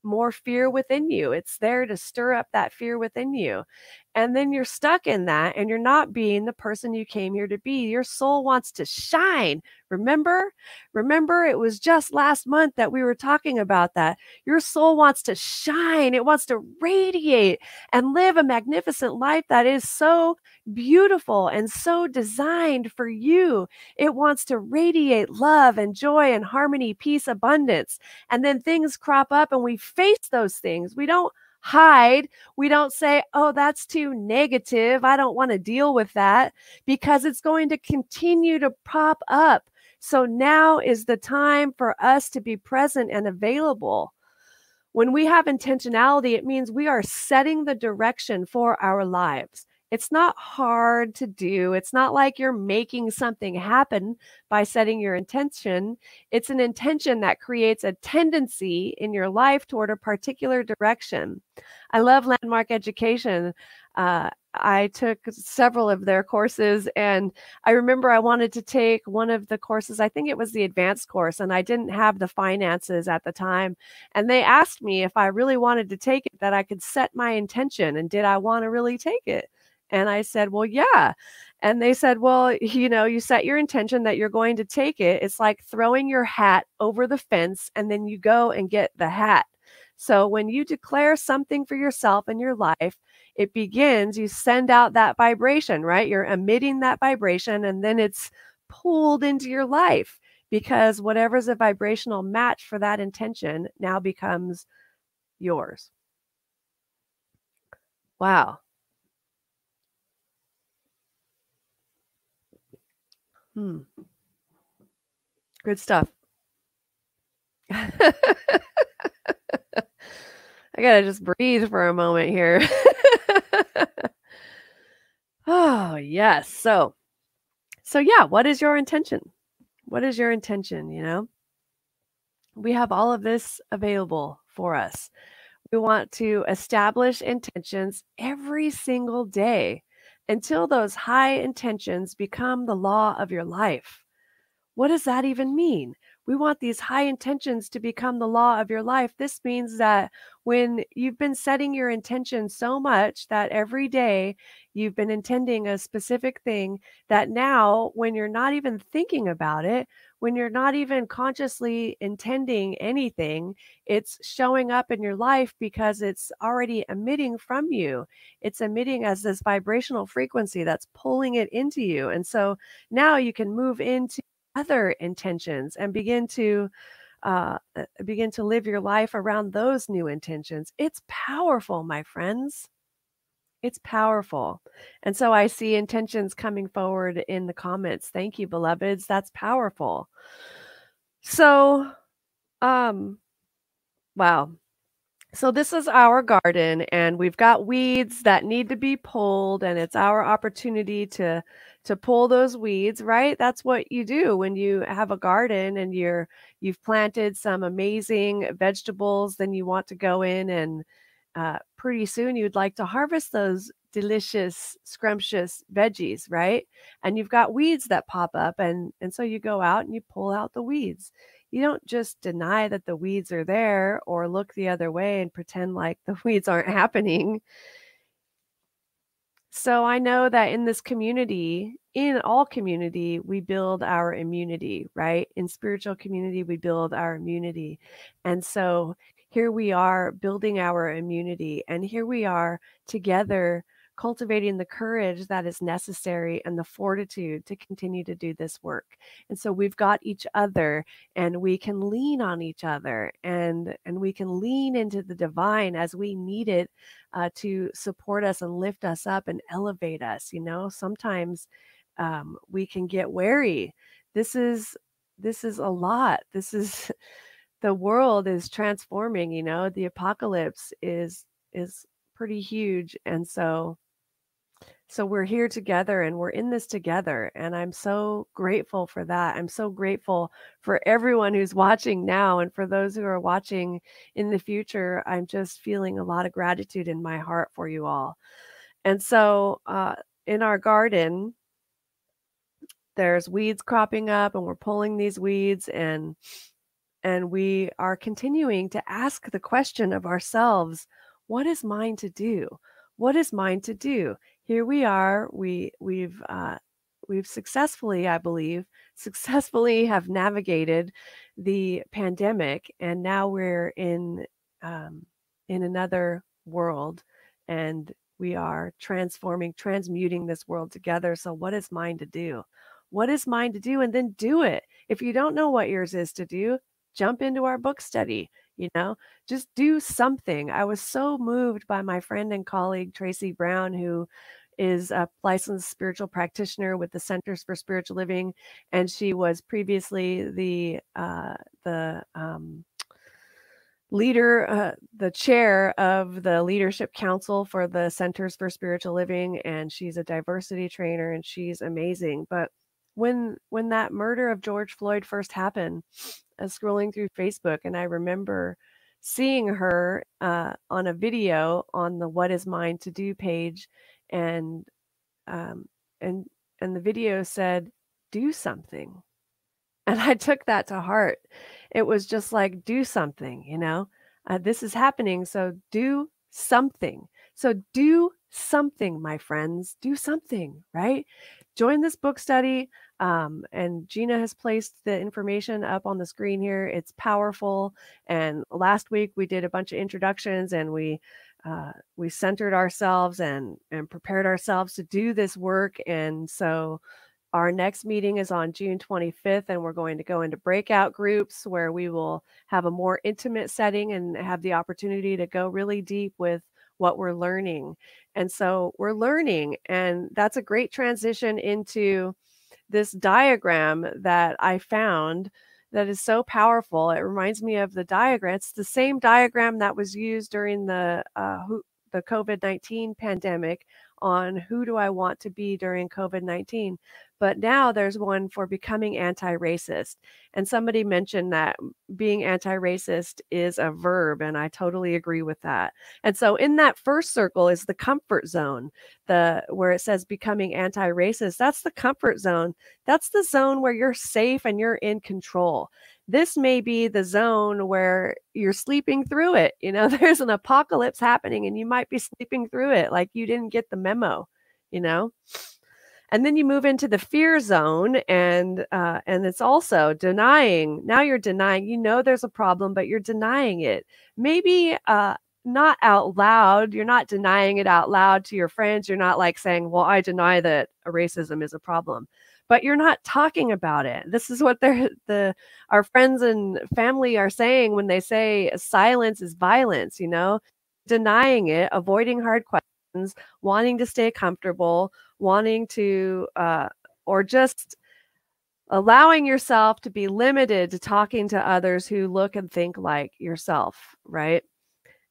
C: more fear within you. It's there to stir up that fear within you. And then you're stuck in that and you're not being the person you came here to be. Your soul wants to shine. Remember? Remember, it was just last month that we were talking about that. Your soul wants to shine, it wants to radiate and live a magnificent life that is so beautiful and so designed for you. It wants to radiate love and joy and harmony, peace, abundance. And then things crop up and we face those things. We don't hide. We don't say, oh, that's too negative. I don't want to deal with that because it's going to continue to pop up. So now is the time for us to be present and available. When we have intentionality, it means we are setting the direction for our lives. It's not hard to do. It's not like you're making something happen by setting your intention. It's an intention that creates a tendency in your life toward a particular direction. I love landmark education. Uh, I took several of their courses, and I remember I wanted to take one of the courses. I think it was the advanced course, and I didn't have the finances at the time. And they asked me if I really wanted to take it, that I could set my intention, and did I want to really take it? And I said, Well, yeah. And they said, Well, you know, you set your intention that you're going to take it. It's like throwing your hat over the fence and then you go and get the hat. So when you declare something for yourself in your life, it begins, you send out that vibration, right? You're emitting that vibration and then it's pulled into your life because whatever's a vibrational match for that intention now becomes yours. Wow. Hmm. Good stuff. I gotta just breathe for a moment here. oh, yes. So, so yeah, what is your intention? What is your intention? You know, we have all of this available for us. We want to establish intentions every single day until those high intentions become the law of your life. What does that even mean? We want these high intentions to become the law of your life. This means that when you've been setting your intention so much that every day you've been intending a specific thing, that now when you're not even thinking about it, when you're not even consciously intending anything, it's showing up in your life because it's already emitting from you. It's emitting as this vibrational frequency that's pulling it into you. And so now you can move into other intentions and begin to uh, uh begin to live your life around those new intentions. It's powerful, my friends. It's powerful. And so I see intentions coming forward in the comments. Thank you, beloveds. That's powerful. So, um, wow. So this is our garden and we've got weeds that need to be pulled and it's our opportunity to to pull those weeds, right? That's what you do when you have a garden and you're you've planted some amazing vegetables, then you want to go in and uh, pretty soon you'd like to harvest those delicious scrumptious veggies right and you've got weeds that pop up and and so you go out and you pull out the weeds you don't just deny that the weeds are there or look the other way and pretend like the weeds aren't happening so I know that in this community, in all community, we build our immunity, right? In spiritual community, we build our immunity. And so here we are building our immunity, and here we are together cultivating the courage that is necessary and the fortitude to continue to do this work. And so we've got each other and we can lean on each other and and we can lean into the divine as we need it uh, to support us and lift us up and elevate us, you know. Sometimes um, we can get wary. This is this is a lot. This is the world is transforming you know the apocalypse is is pretty huge and so so we're here together and we're in this together and i'm so grateful for that. I'm so grateful for everyone who's watching now and for those who are watching in the future i'm just feeling a lot of gratitude in my heart for you all. And so uh, in our garden there's weeds cropping up and we're pulling these weeds and and we are continuing to ask the question of ourselves what is mine to do? What is mine to do? Here we are we we've uh, we've successfully i believe successfully have navigated the pandemic and now we're in um, in another world and we are transforming transmuting this world together so what is mine to do? What is mine to do and then do it. If you don't know what yours is to do jump into our book study you know? Just do something. I was so moved by my friend and colleague tracy brown who is a licensed spiritual practitioner with the centers for spiritual living and she was previously the uh, the um, leader uh, the chair of the leadership council for the centers for spiritual living and she's a diversity trainer and she's amazing but when when that murder of george floyd first happened I was scrolling through Facebook, and I remember seeing her uh, on a video on the "What Is Mine to Do" page, and um, and and the video said, "Do something," and I took that to heart. It was just like, "Do something," you know. Uh, this is happening, so do something. So do something, my friends. Do something, right? Join this book study. Um, and Gina has placed the information up on the screen here. It's powerful. And last week we did a bunch of introductions and we uh, we centered ourselves and and prepared ourselves to do this work. And so our next meeting is on June 25th, and we're going to go into breakout groups where we will have a more intimate setting and have the opportunity to go really deep with what we're learning. And so we're learning, and that's a great transition into this diagram that I found that is so powerful. It reminds me of the diagram. It's the same diagram that was used during the uh, the COVID nineteen pandemic on who do I want to be during COVID nineteen. But now there's one for becoming anti racist. And somebody mentioned that being anti racist is a verb, and I totally agree with that. And so in that first circle is the comfort zone, the where it says becoming anti racist. That's the comfort zone. That's the zone where you're safe and you're in control. This may be the zone where you're sleeping through it. You know, there's an apocalypse happening and you might be sleeping through it like you didn't get the memo, you know? and then you move into the fear zone and uh, and it's also denying now you're denying you know there's a problem but you're denying it. Maybe uh, not out loud you're not denying it out loud to your friends you're not like saying well i deny that racism is a problem but you're not talking about it. This is what they're the our friends and family are saying when they say silence is violence you know? Denying it avoiding hard questions wanting to stay comfortable wanting to, uh, or just allowing yourself to be limited to talking to others who look and think like yourself, right?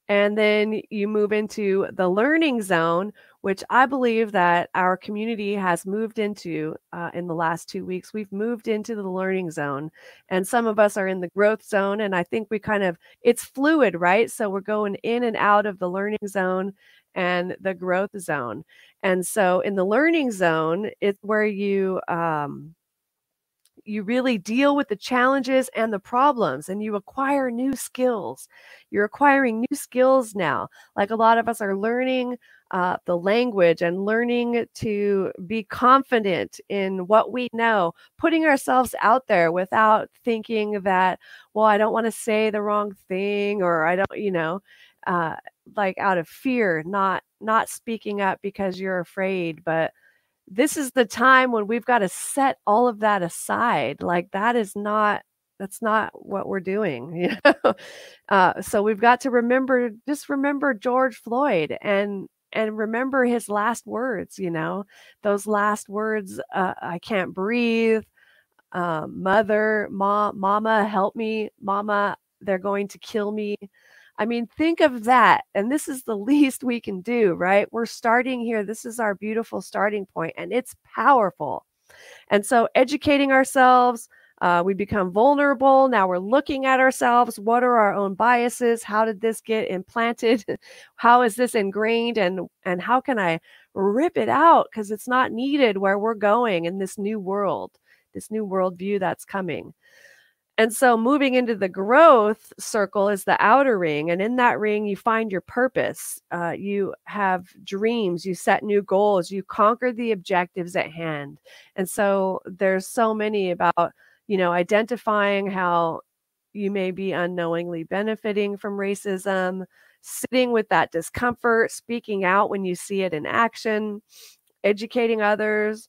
C: And then you move into the learning zone, which I believe that our community has moved into uh, in the last two weeks. We've moved into the learning zone, and some of us are in the growth zone. And I think we kind of, it's fluid, right? So we're going in and out of the learning zone and the growth zone. And so in the learning zone, it's where you um, you really deal with the challenges and the problems and you acquire new skills. You're acquiring new skills now. Like a lot of us are learning uh, the language and learning to be confident in what we know, putting ourselves out there without thinking that, well, I don't want to say the wrong thing or I don't, you know, uh, like out of fear, not not speaking up because you're afraid, but this is the time when we've got to set all of that aside. Like that is not that's not what we're doing you know uh, so we've got to remember just remember george floyd and and remember his last words you know those last words uh, i can't breathe um, mother mom mama help me mama they're going to kill me. I mean, think of that. And this is the least we can do, right? We're starting here. This is our beautiful starting point, and it's powerful. And so, educating ourselves, uh, we become vulnerable. Now we're looking at ourselves. What are our own biases? How did this get implanted? how is this ingrained? And and how can I rip it out because it's not needed where we're going in this new world, this new worldview that's coming. And so moving into the growth circle is the outer ring. And in that ring, you find your purpose. Uh, you have dreams, you set new goals, you conquer the objectives at hand. And so there's so many about, you know, identifying how you may be unknowingly benefiting from racism, sitting with that discomfort, speaking out when you see it in action, educating others,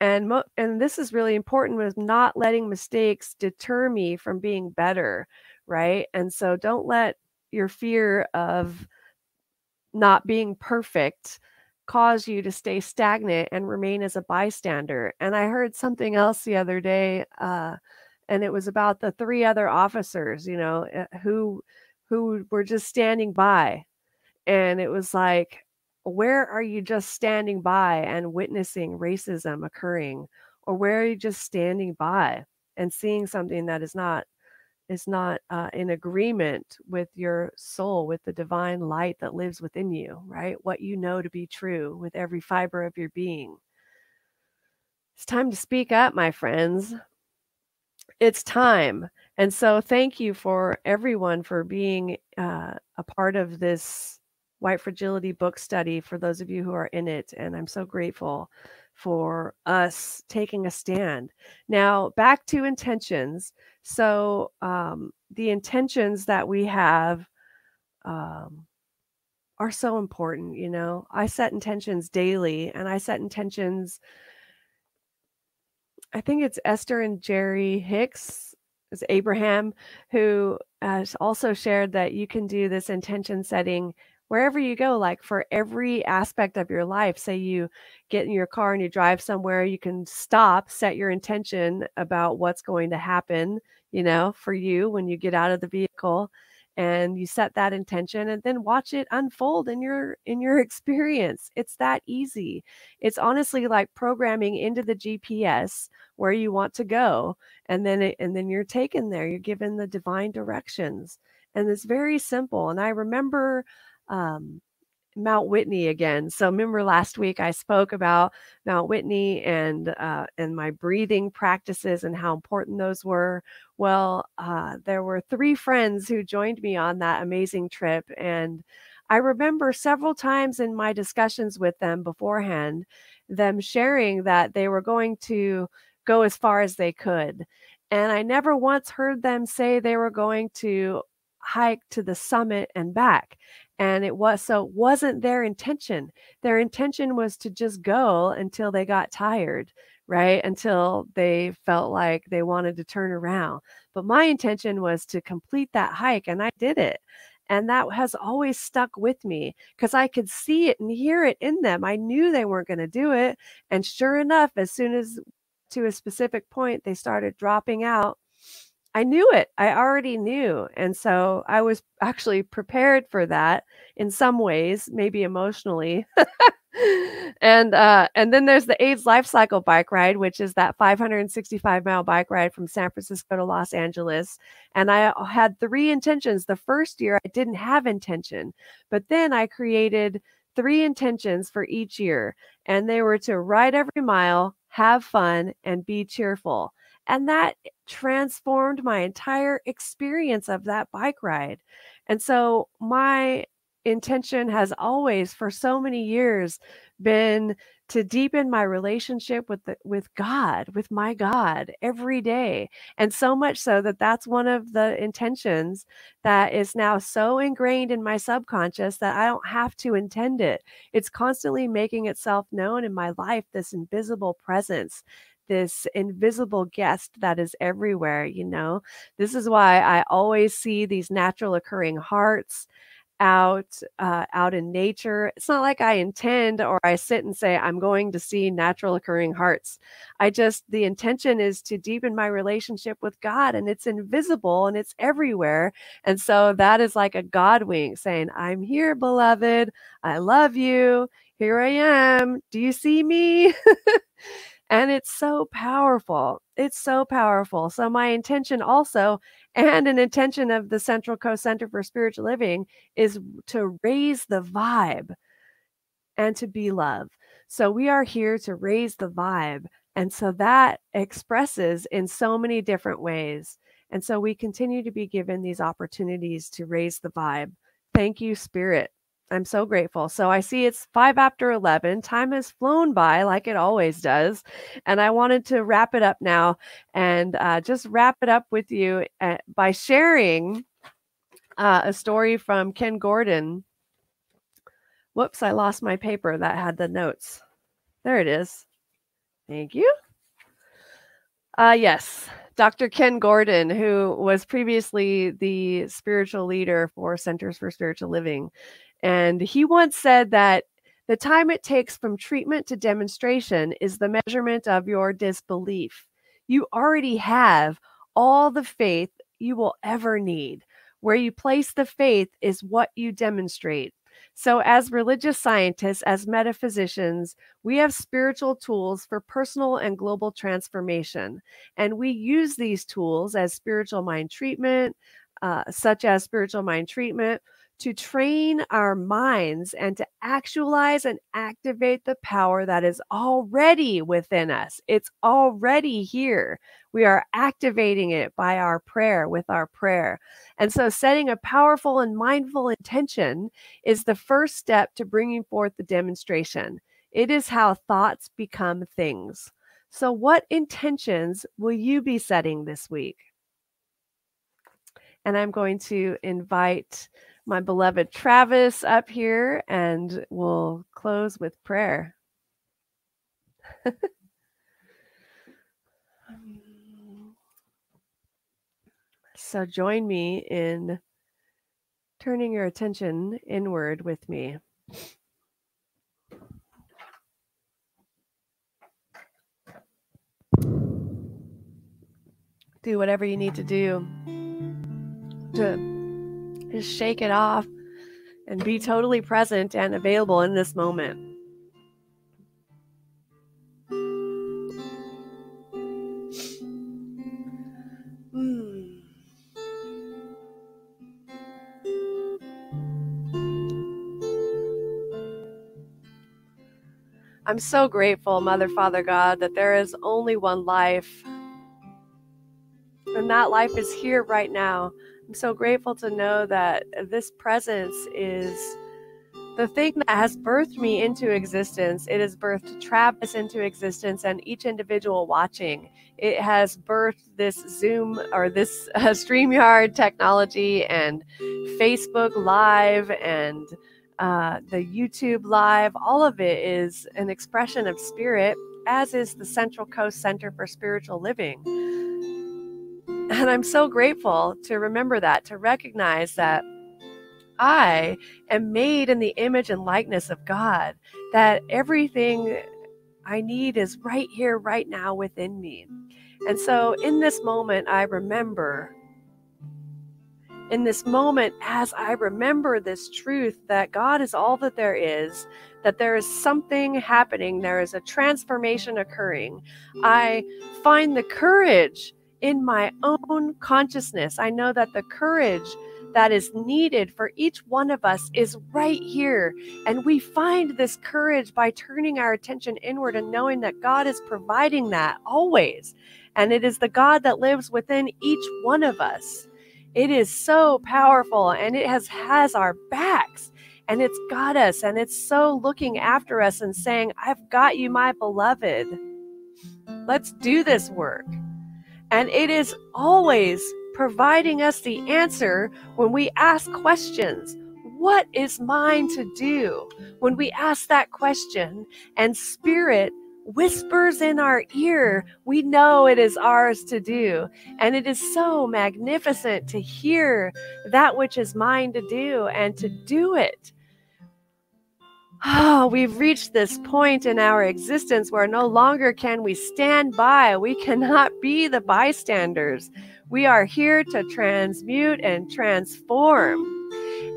C: and mo- and this is really important with not letting mistakes deter me from being better right? And so don't let your fear of not being perfect cause you to stay stagnant and remain as a bystander and i heard something else the other day uh, and it was about the three other officers you know eh, who who were just standing by and it was like where are you just standing by and witnessing racism occurring or where are you just standing by and seeing something that is not is not uh, in agreement with your soul with the divine light that lives within you right? What you know to be true with every fiber of your being. It's time to speak up my friends. It's time. And so thank you for everyone for being uh, a part of this White Fragility book study for those of you who are in it. And I'm so grateful for us taking a stand. Now, back to intentions. So, um, the intentions that we have um, are so important. You know, I set intentions daily and I set intentions. I think it's Esther and Jerry Hicks, it's Abraham, who has also shared that you can do this intention setting wherever you go, like for every aspect of your life, say you get in your car and you drive somewhere, you can stop, set your intention about what's going to happen, you know, for you when you get out of the vehicle and you set that intention and then watch it unfold in your in your experience. It's that easy. It's honestly like programming into the gps where you want to go and then it, and then you're taken there. You're given the divine directions and it's very simple and i remember um, Mount Whitney again. So remember last week I spoke about Mount Whitney and uh, and my breathing practices and how important those were. Well, uh, there were three friends who joined me on that amazing trip, and I remember several times in my discussions with them beforehand, them sharing that they were going to go as far as they could. And I never once heard them say they were going to hike to the summit and back and it was so it wasn't their intention their intention was to just go until they got tired right until they felt like they wanted to turn around but my intention was to complete that hike and i did it and that has always stuck with me because I could see it and hear it in them. I knew they weren't going to do it. And sure enough, as soon as to a specific point, they started dropping out I knew it. I already knew. And so I was actually prepared for that in some ways, maybe emotionally. and uh, and then there's the AIDS life cycle bike ride, which is that 565 mile bike ride from San Francisco to Los Angeles. And I had three intentions. The first year I didn't have intention, but then I created three intentions for each year, and they were to ride every mile, have fun, and be cheerful. And that transformed my entire experience of that bike ride. And so my intention has always for so many years been to deepen my relationship with the, with God, with my God every day. And so much so that that's one of the intentions that is now so ingrained in my subconscious that I don't have to intend it. It's constantly making itself known in my life this invisible presence this invisible guest that is everywhere, you know. This is why I always see these natural occurring hearts out uh, out in nature. It's not like I intend or I sit and say I'm going to see natural occurring hearts. I just the intention is to deepen my relationship with God, and it's invisible and it's everywhere. And so that is like a God wink saying, "I'm here, beloved. I love you. Here I am. Do you see me?" And it's so powerful. It's so powerful. So, my intention also, and an intention of the Central Coast Center for Spiritual Living, is to raise the vibe and to be love. So, we are here to raise the vibe. And so that expresses in so many different ways. And so we continue to be given these opportunities to raise the vibe. Thank you, Spirit. I'm so grateful. So I see it's five after 11. Time has flown by like it always does. And I wanted to wrap it up now and uh, just wrap it up with you uh, by sharing uh, a story from Kenn Gordon. Whoops, I lost my paper that had the notes. There it is. Thank you. Uh, yes, Dr. Kenn Gordon, who was previously the spiritual leader for Centers for Spiritual Living. And he once said that the time it takes from treatment to demonstration is the measurement of your disbelief. You already have all the faith you will ever need. Where you place the faith is what you demonstrate. So, as religious scientists, as metaphysicians, we have spiritual tools for personal and global transformation. And we use these tools as spiritual mind treatment, uh, such as spiritual mind treatment, to train our minds and to actualize and activate the power that is already within us. It's already here. We are activating it by our prayer, with our prayer. And so, setting a powerful and mindful intention is the first step to bringing forth the demonstration. It is how thoughts become things. So, what intentions will you be setting this week? And I'm going to invite my beloved Travis up here and we'll close with prayer. so join me in turning your attention inward with me. Do whatever you need to do to just shake it off and be totally present and available in this moment. Hmm. I'm so grateful, Mother, Father, God, that there is only one life. And that life is here right now. I'm so grateful to know that this presence is the thing that has birthed me into existence. It has birthed Travis into existence and each individual watching. It has birthed this Zoom or this uh, StreamYard technology and Facebook Live and uh, the YouTube Live. All of it is an expression of spirit, as is the Central Coast Center for Spiritual Living. And I'm so grateful to remember that, to recognize that I am made in the image and likeness of God, that everything I need is right here, right now within me. And so in this moment, I remember. In this moment, as I remember this truth that God is all that there is, that there is something happening, there is a transformation occurring, I find the courage in my own consciousness. I know that the courage that is needed for each one of us is right here. And we find this courage by turning our attention inward and knowing that God is providing that always. And it is the God that lives within each one of us. It is so powerful and it has has our backs and it's got us and it's so looking after us and saying, I've got you, my beloved. Let's do this work. And it is always providing us the answer when we ask questions. What is mine to do? When we ask that question and spirit whispers in our ear, we know it is ours to do. And it is so magnificent to hear that which is mine to do and to do it. Oh, we've reached this point in our existence where no longer can we stand by. We cannot be the bystanders. We are here to transmute and transform.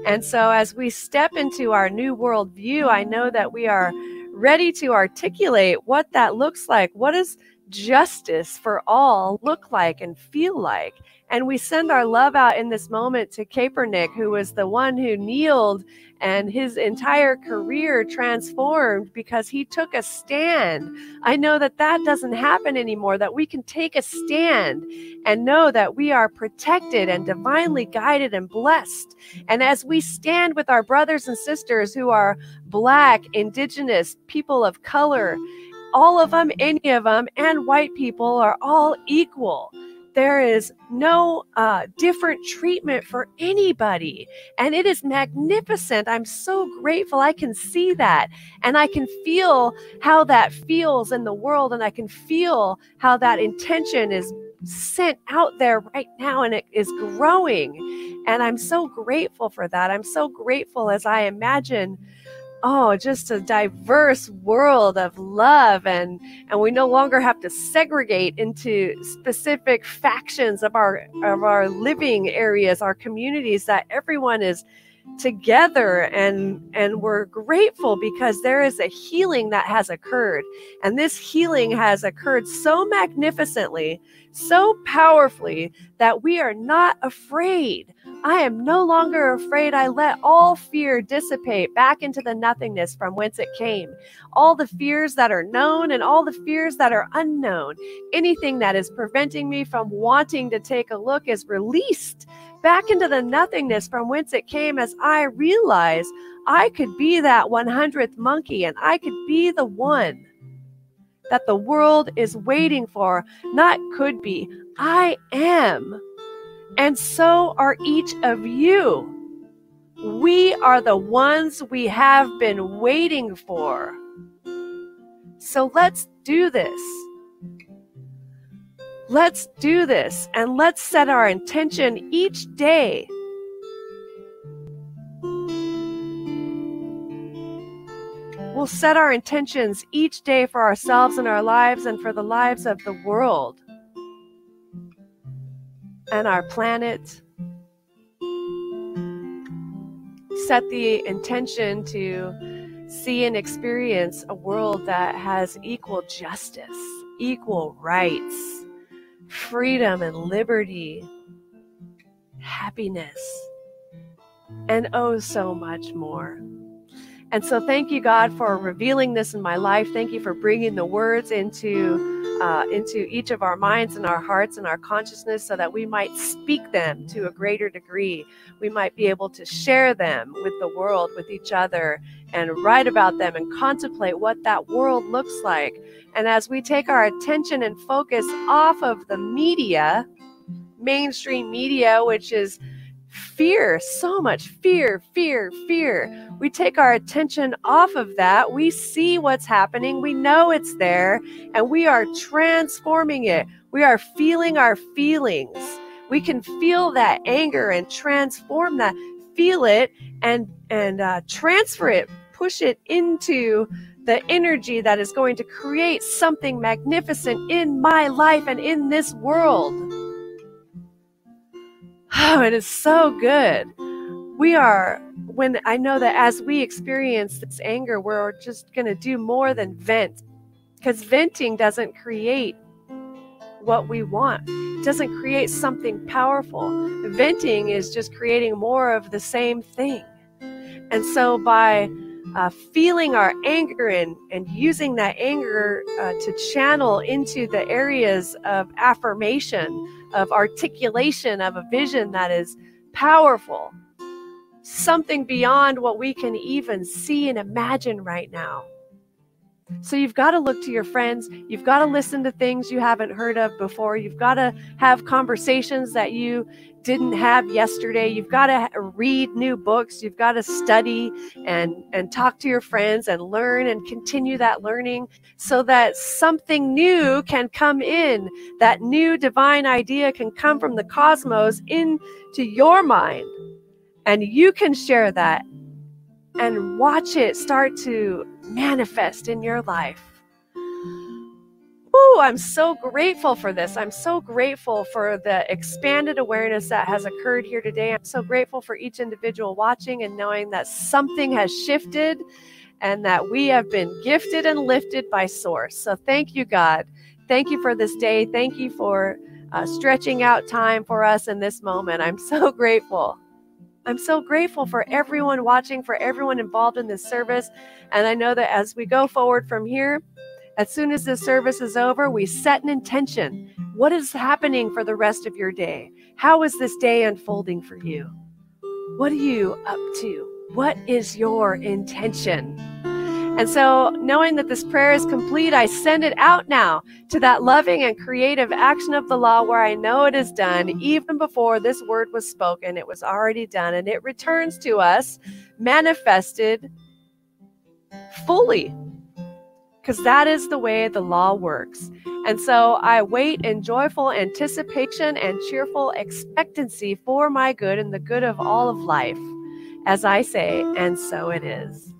C: And so, as we step into our new world view, I know that we are ready to articulate what that looks like. What does justice for all look like and feel like? And we send our love out in this moment to Kaepernick, who was the one who kneeled and his entire career transformed because he took a stand. I know that that doesn't happen anymore, that we can take a stand and know that we are protected and divinely guided and blessed. And as we stand with our brothers and sisters who are Black, Indigenous, people of color, all of them, any of them, and white people are all equal there is no uh, different treatment for anybody. And it is magnificent. I'm so grateful I can see that. And I can feel how that feels in the world. And I can feel how that intention is sent out there right now and it is growing. And I'm so grateful for that. I'm so grateful as I imagine oh just a diverse world of love and and we no longer have to segregate into specific factions of our of our living areas our communities that everyone is together and and we're grateful because there is a healing that has occurred and this healing has occurred so magnificently so powerfully that we are not afraid I am no longer afraid. I let all fear dissipate back into the nothingness from whence it came. All the fears that are known and all the fears that are unknown. Anything that is preventing me from wanting to take a look is released back into the nothingness from whence it came as I realize I could be that 100th monkey and I could be the one that the world is waiting for. Not could be, I am and so are each of you. We are the ones we have been waiting for. So let's do this. Let's do this and let's set our intention each day. We'll set our intentions each day for ourselves and our lives and for the lives of the world and our planet. Set the intention to see and experience a world that has equal justice, equal rights, freedom and liberty, happiness, and oh, so much more. And so, thank you, God, for revealing this in my life. Thank you for bringing the words into uh, into each of our minds and our hearts and our consciousness so that we might speak them to a greater degree. We might be able to share them with the world, with each other, and write about them and contemplate what that world looks like. And as we take our attention and focus off of the media, mainstream media, which is fear, so much fear, fear, fear. We take our attention off of that. We see what's happening. We know it's there and we are transforming it. We are feeling our feelings. We can feel that anger and transform that, feel it and, and uh, transfer it, push it into the energy that is going to create something magnificent in my life and in this world. Oh, it is so good. We are, when I know that as we experience this anger, we're just going to do more than vent because venting doesn't create what we want, it doesn't create something powerful. Venting is just creating more of the same thing. And so by uh, feeling our anger and, and using that anger uh, to channel into the areas of affirmation, of articulation, of a vision that is powerful, something beyond what we can even see and imagine right now.
B: So you've got to look to your friends. You've got to listen to things you haven't heard of before. You've got to have conversations that you didn't have yesterday. You've got to read new books. You've got to study and and talk to your friends and learn and continue that learning so that something new can come in. That new divine idea can come from the cosmos into your mind. And you can share that and watch it start to manifest in your life. Ooh, I'm so grateful for this. I'm so grateful for the expanded awareness that has occurred here today. I'm so grateful for each individual watching and knowing that something has shifted and that we have been gifted and lifted by Source. So thank you, God. Thank you for this day. Thank you for uh, stretching out time for us in this moment. I'm so grateful. I'm so grateful for everyone watching, for everyone involved in this service. And I know that as we go forward from here, as soon as this service is over, we set an intention. What is happening for the rest of your day? How is this day unfolding for you? What are you up to? What is your intention? And so, knowing that this prayer is complete, I send it out now to that loving and creative action of the law where I know it is done. Even before this word was spoken, it was already done. And it returns to us manifested fully, because that is the way the law works. And so, I wait in joyful anticipation and cheerful expectancy for my good and the good of all of life. As I say, and so it is.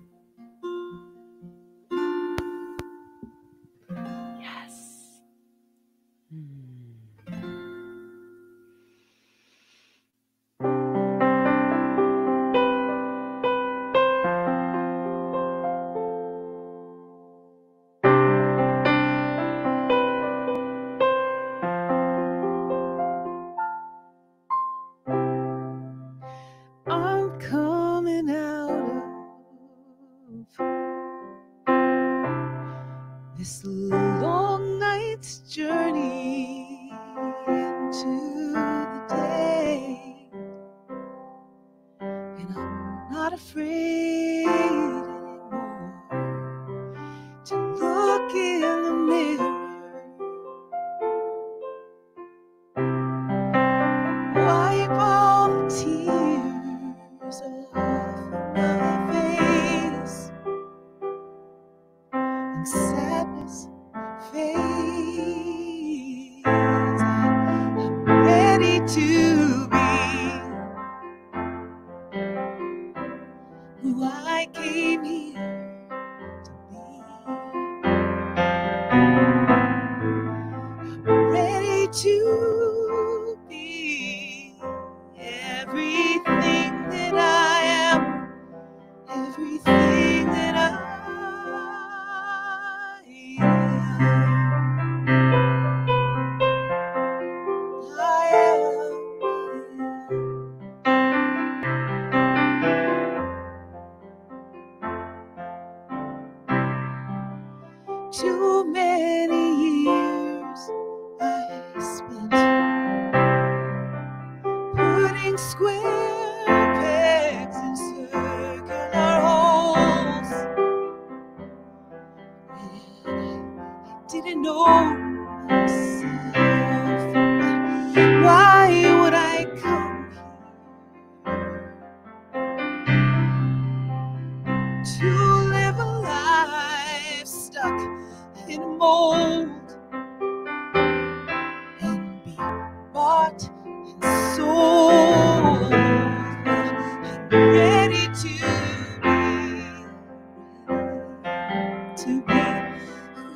B: to be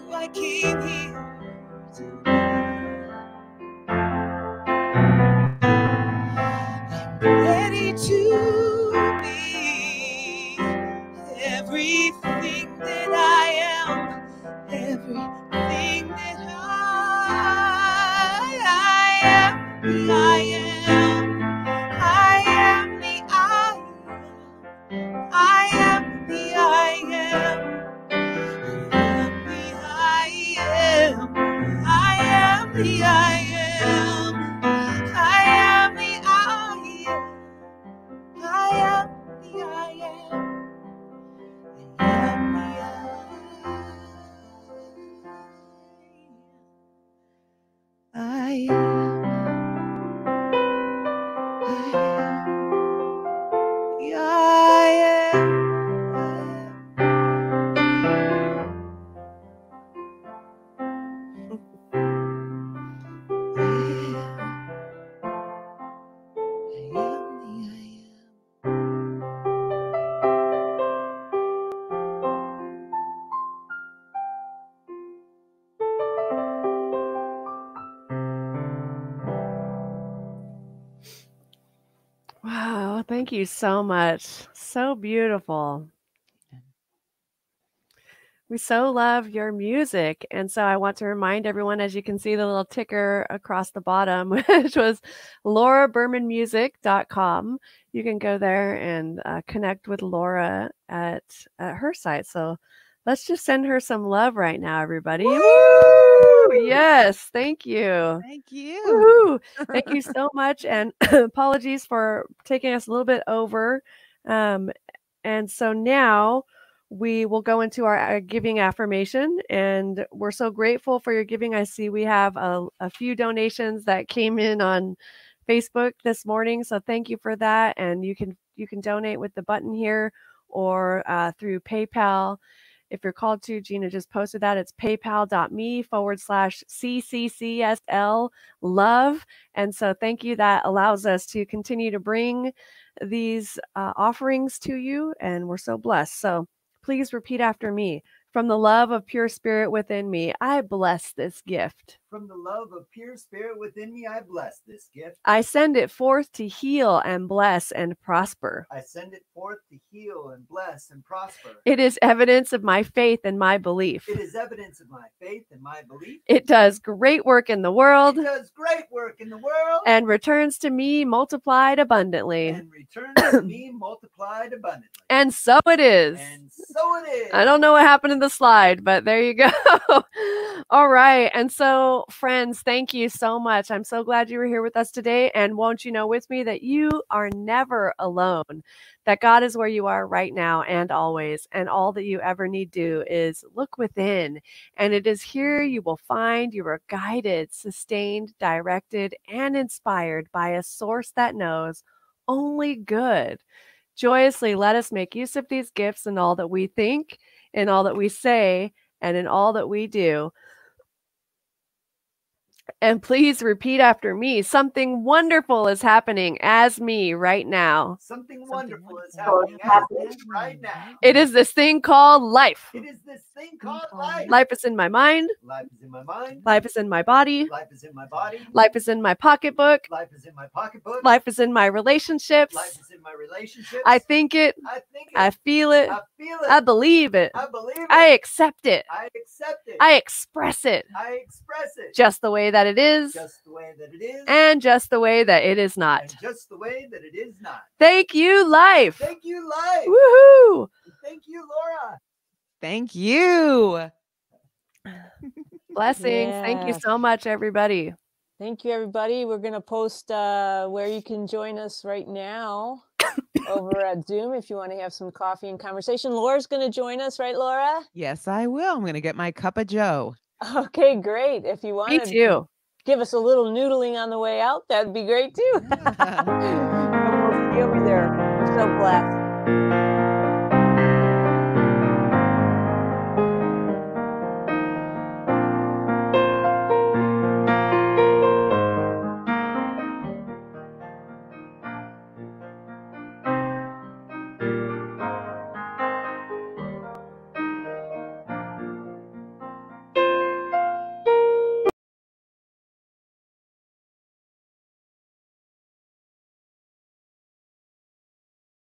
B: who I came here to be.
C: Thank you so much. So beautiful. We so love your music. And so I want to remind everyone, as you can see the little ticker across the bottom, which was laurabermanmusic.com. You can go there and uh, connect with Laura at, at her site. So let's just send her some love right now, everybody. Woo! Yes, thank you.
E: Thank you.
C: Woohoo! Thank you so much. And apologies for taking us a little bit over. Um, and so now we will go into our uh, giving affirmation. And we're so grateful for your giving. I see we have a, a few donations that came in on Facebook this morning. So thank you for that. And you can you can donate with the button here or uh, through PayPal. If you're called to, Gina just posted that. It's paypal.me forward slash CCCSL love. And so thank you. That allows us to continue to bring these uh, offerings to you. And we're so blessed. So please repeat after me. From the love of pure spirit within me, I bless this gift.
D: From the love of pure spirit within me, I bless this gift.
C: I send it forth to heal and bless and prosper.
D: I send it forth to heal and bless and prosper.
C: It is evidence of my faith and my belief.
D: It is evidence of my faith and my belief.
C: It does great work in the world
D: It does great work in the world
C: and returns to me multiplied abundantly.
D: and returns to me multiplied abundantly.
C: And so it is.
D: And so it is.
C: I don't know what happened in the slide, but there you go. All right. And so, friends, thank you so much. I'm so glad you were here with us today. And won't you know with me that you are never alone, that God is where you are right now and always. And all that you ever need to do is look within. And it is here you will find you are guided, sustained, directed, and inspired by a source that knows only good. Joyously let us make use of these gifts in all that we think, in all that we say, and in all that we do. And please repeat after me. Something wonderful is happening as me right now.
D: Something wonderful is
E: wonderful
D: happening
E: is
D: as me right now.
C: It is this thing called life.
D: It is this thing called life.
C: Life is in my mind,
D: Life is in my mind.
C: life is in my body,
D: Life is in my body.
C: life is in my pocketbook,
D: Life is in my pocketbook.
C: life is in my relationships.
D: Life is in my relationships.
C: I think it,
D: I think it.
C: I feel it,
D: I feel it.
C: I believe it,
D: I believe it.
C: I accept it,
D: I accept it.
C: I express it
D: I express it.
C: just the way that it is
D: just the way that it is.
C: and just the way that it is not.
D: and just the way that it is not.
C: Thank you, life.
D: Thank you, life.
C: Woohoo!
D: Thank you, Laura.
E: Thank you.
C: Blessings. Thank you so much, everybody.
A: Thank you, everybody. We're going to post uh, where you can join us right now over at Zoom if you want to have some coffee and conversation. Laura's going to join us, right, Laura?
E: Yes, I will. I'm going to get my cup of Joe.
A: Okay, great. If you want
C: Me
A: to
C: too.
A: give us a little noodling on the way out, that'd be great too. We'll see you over there. We're so blessed.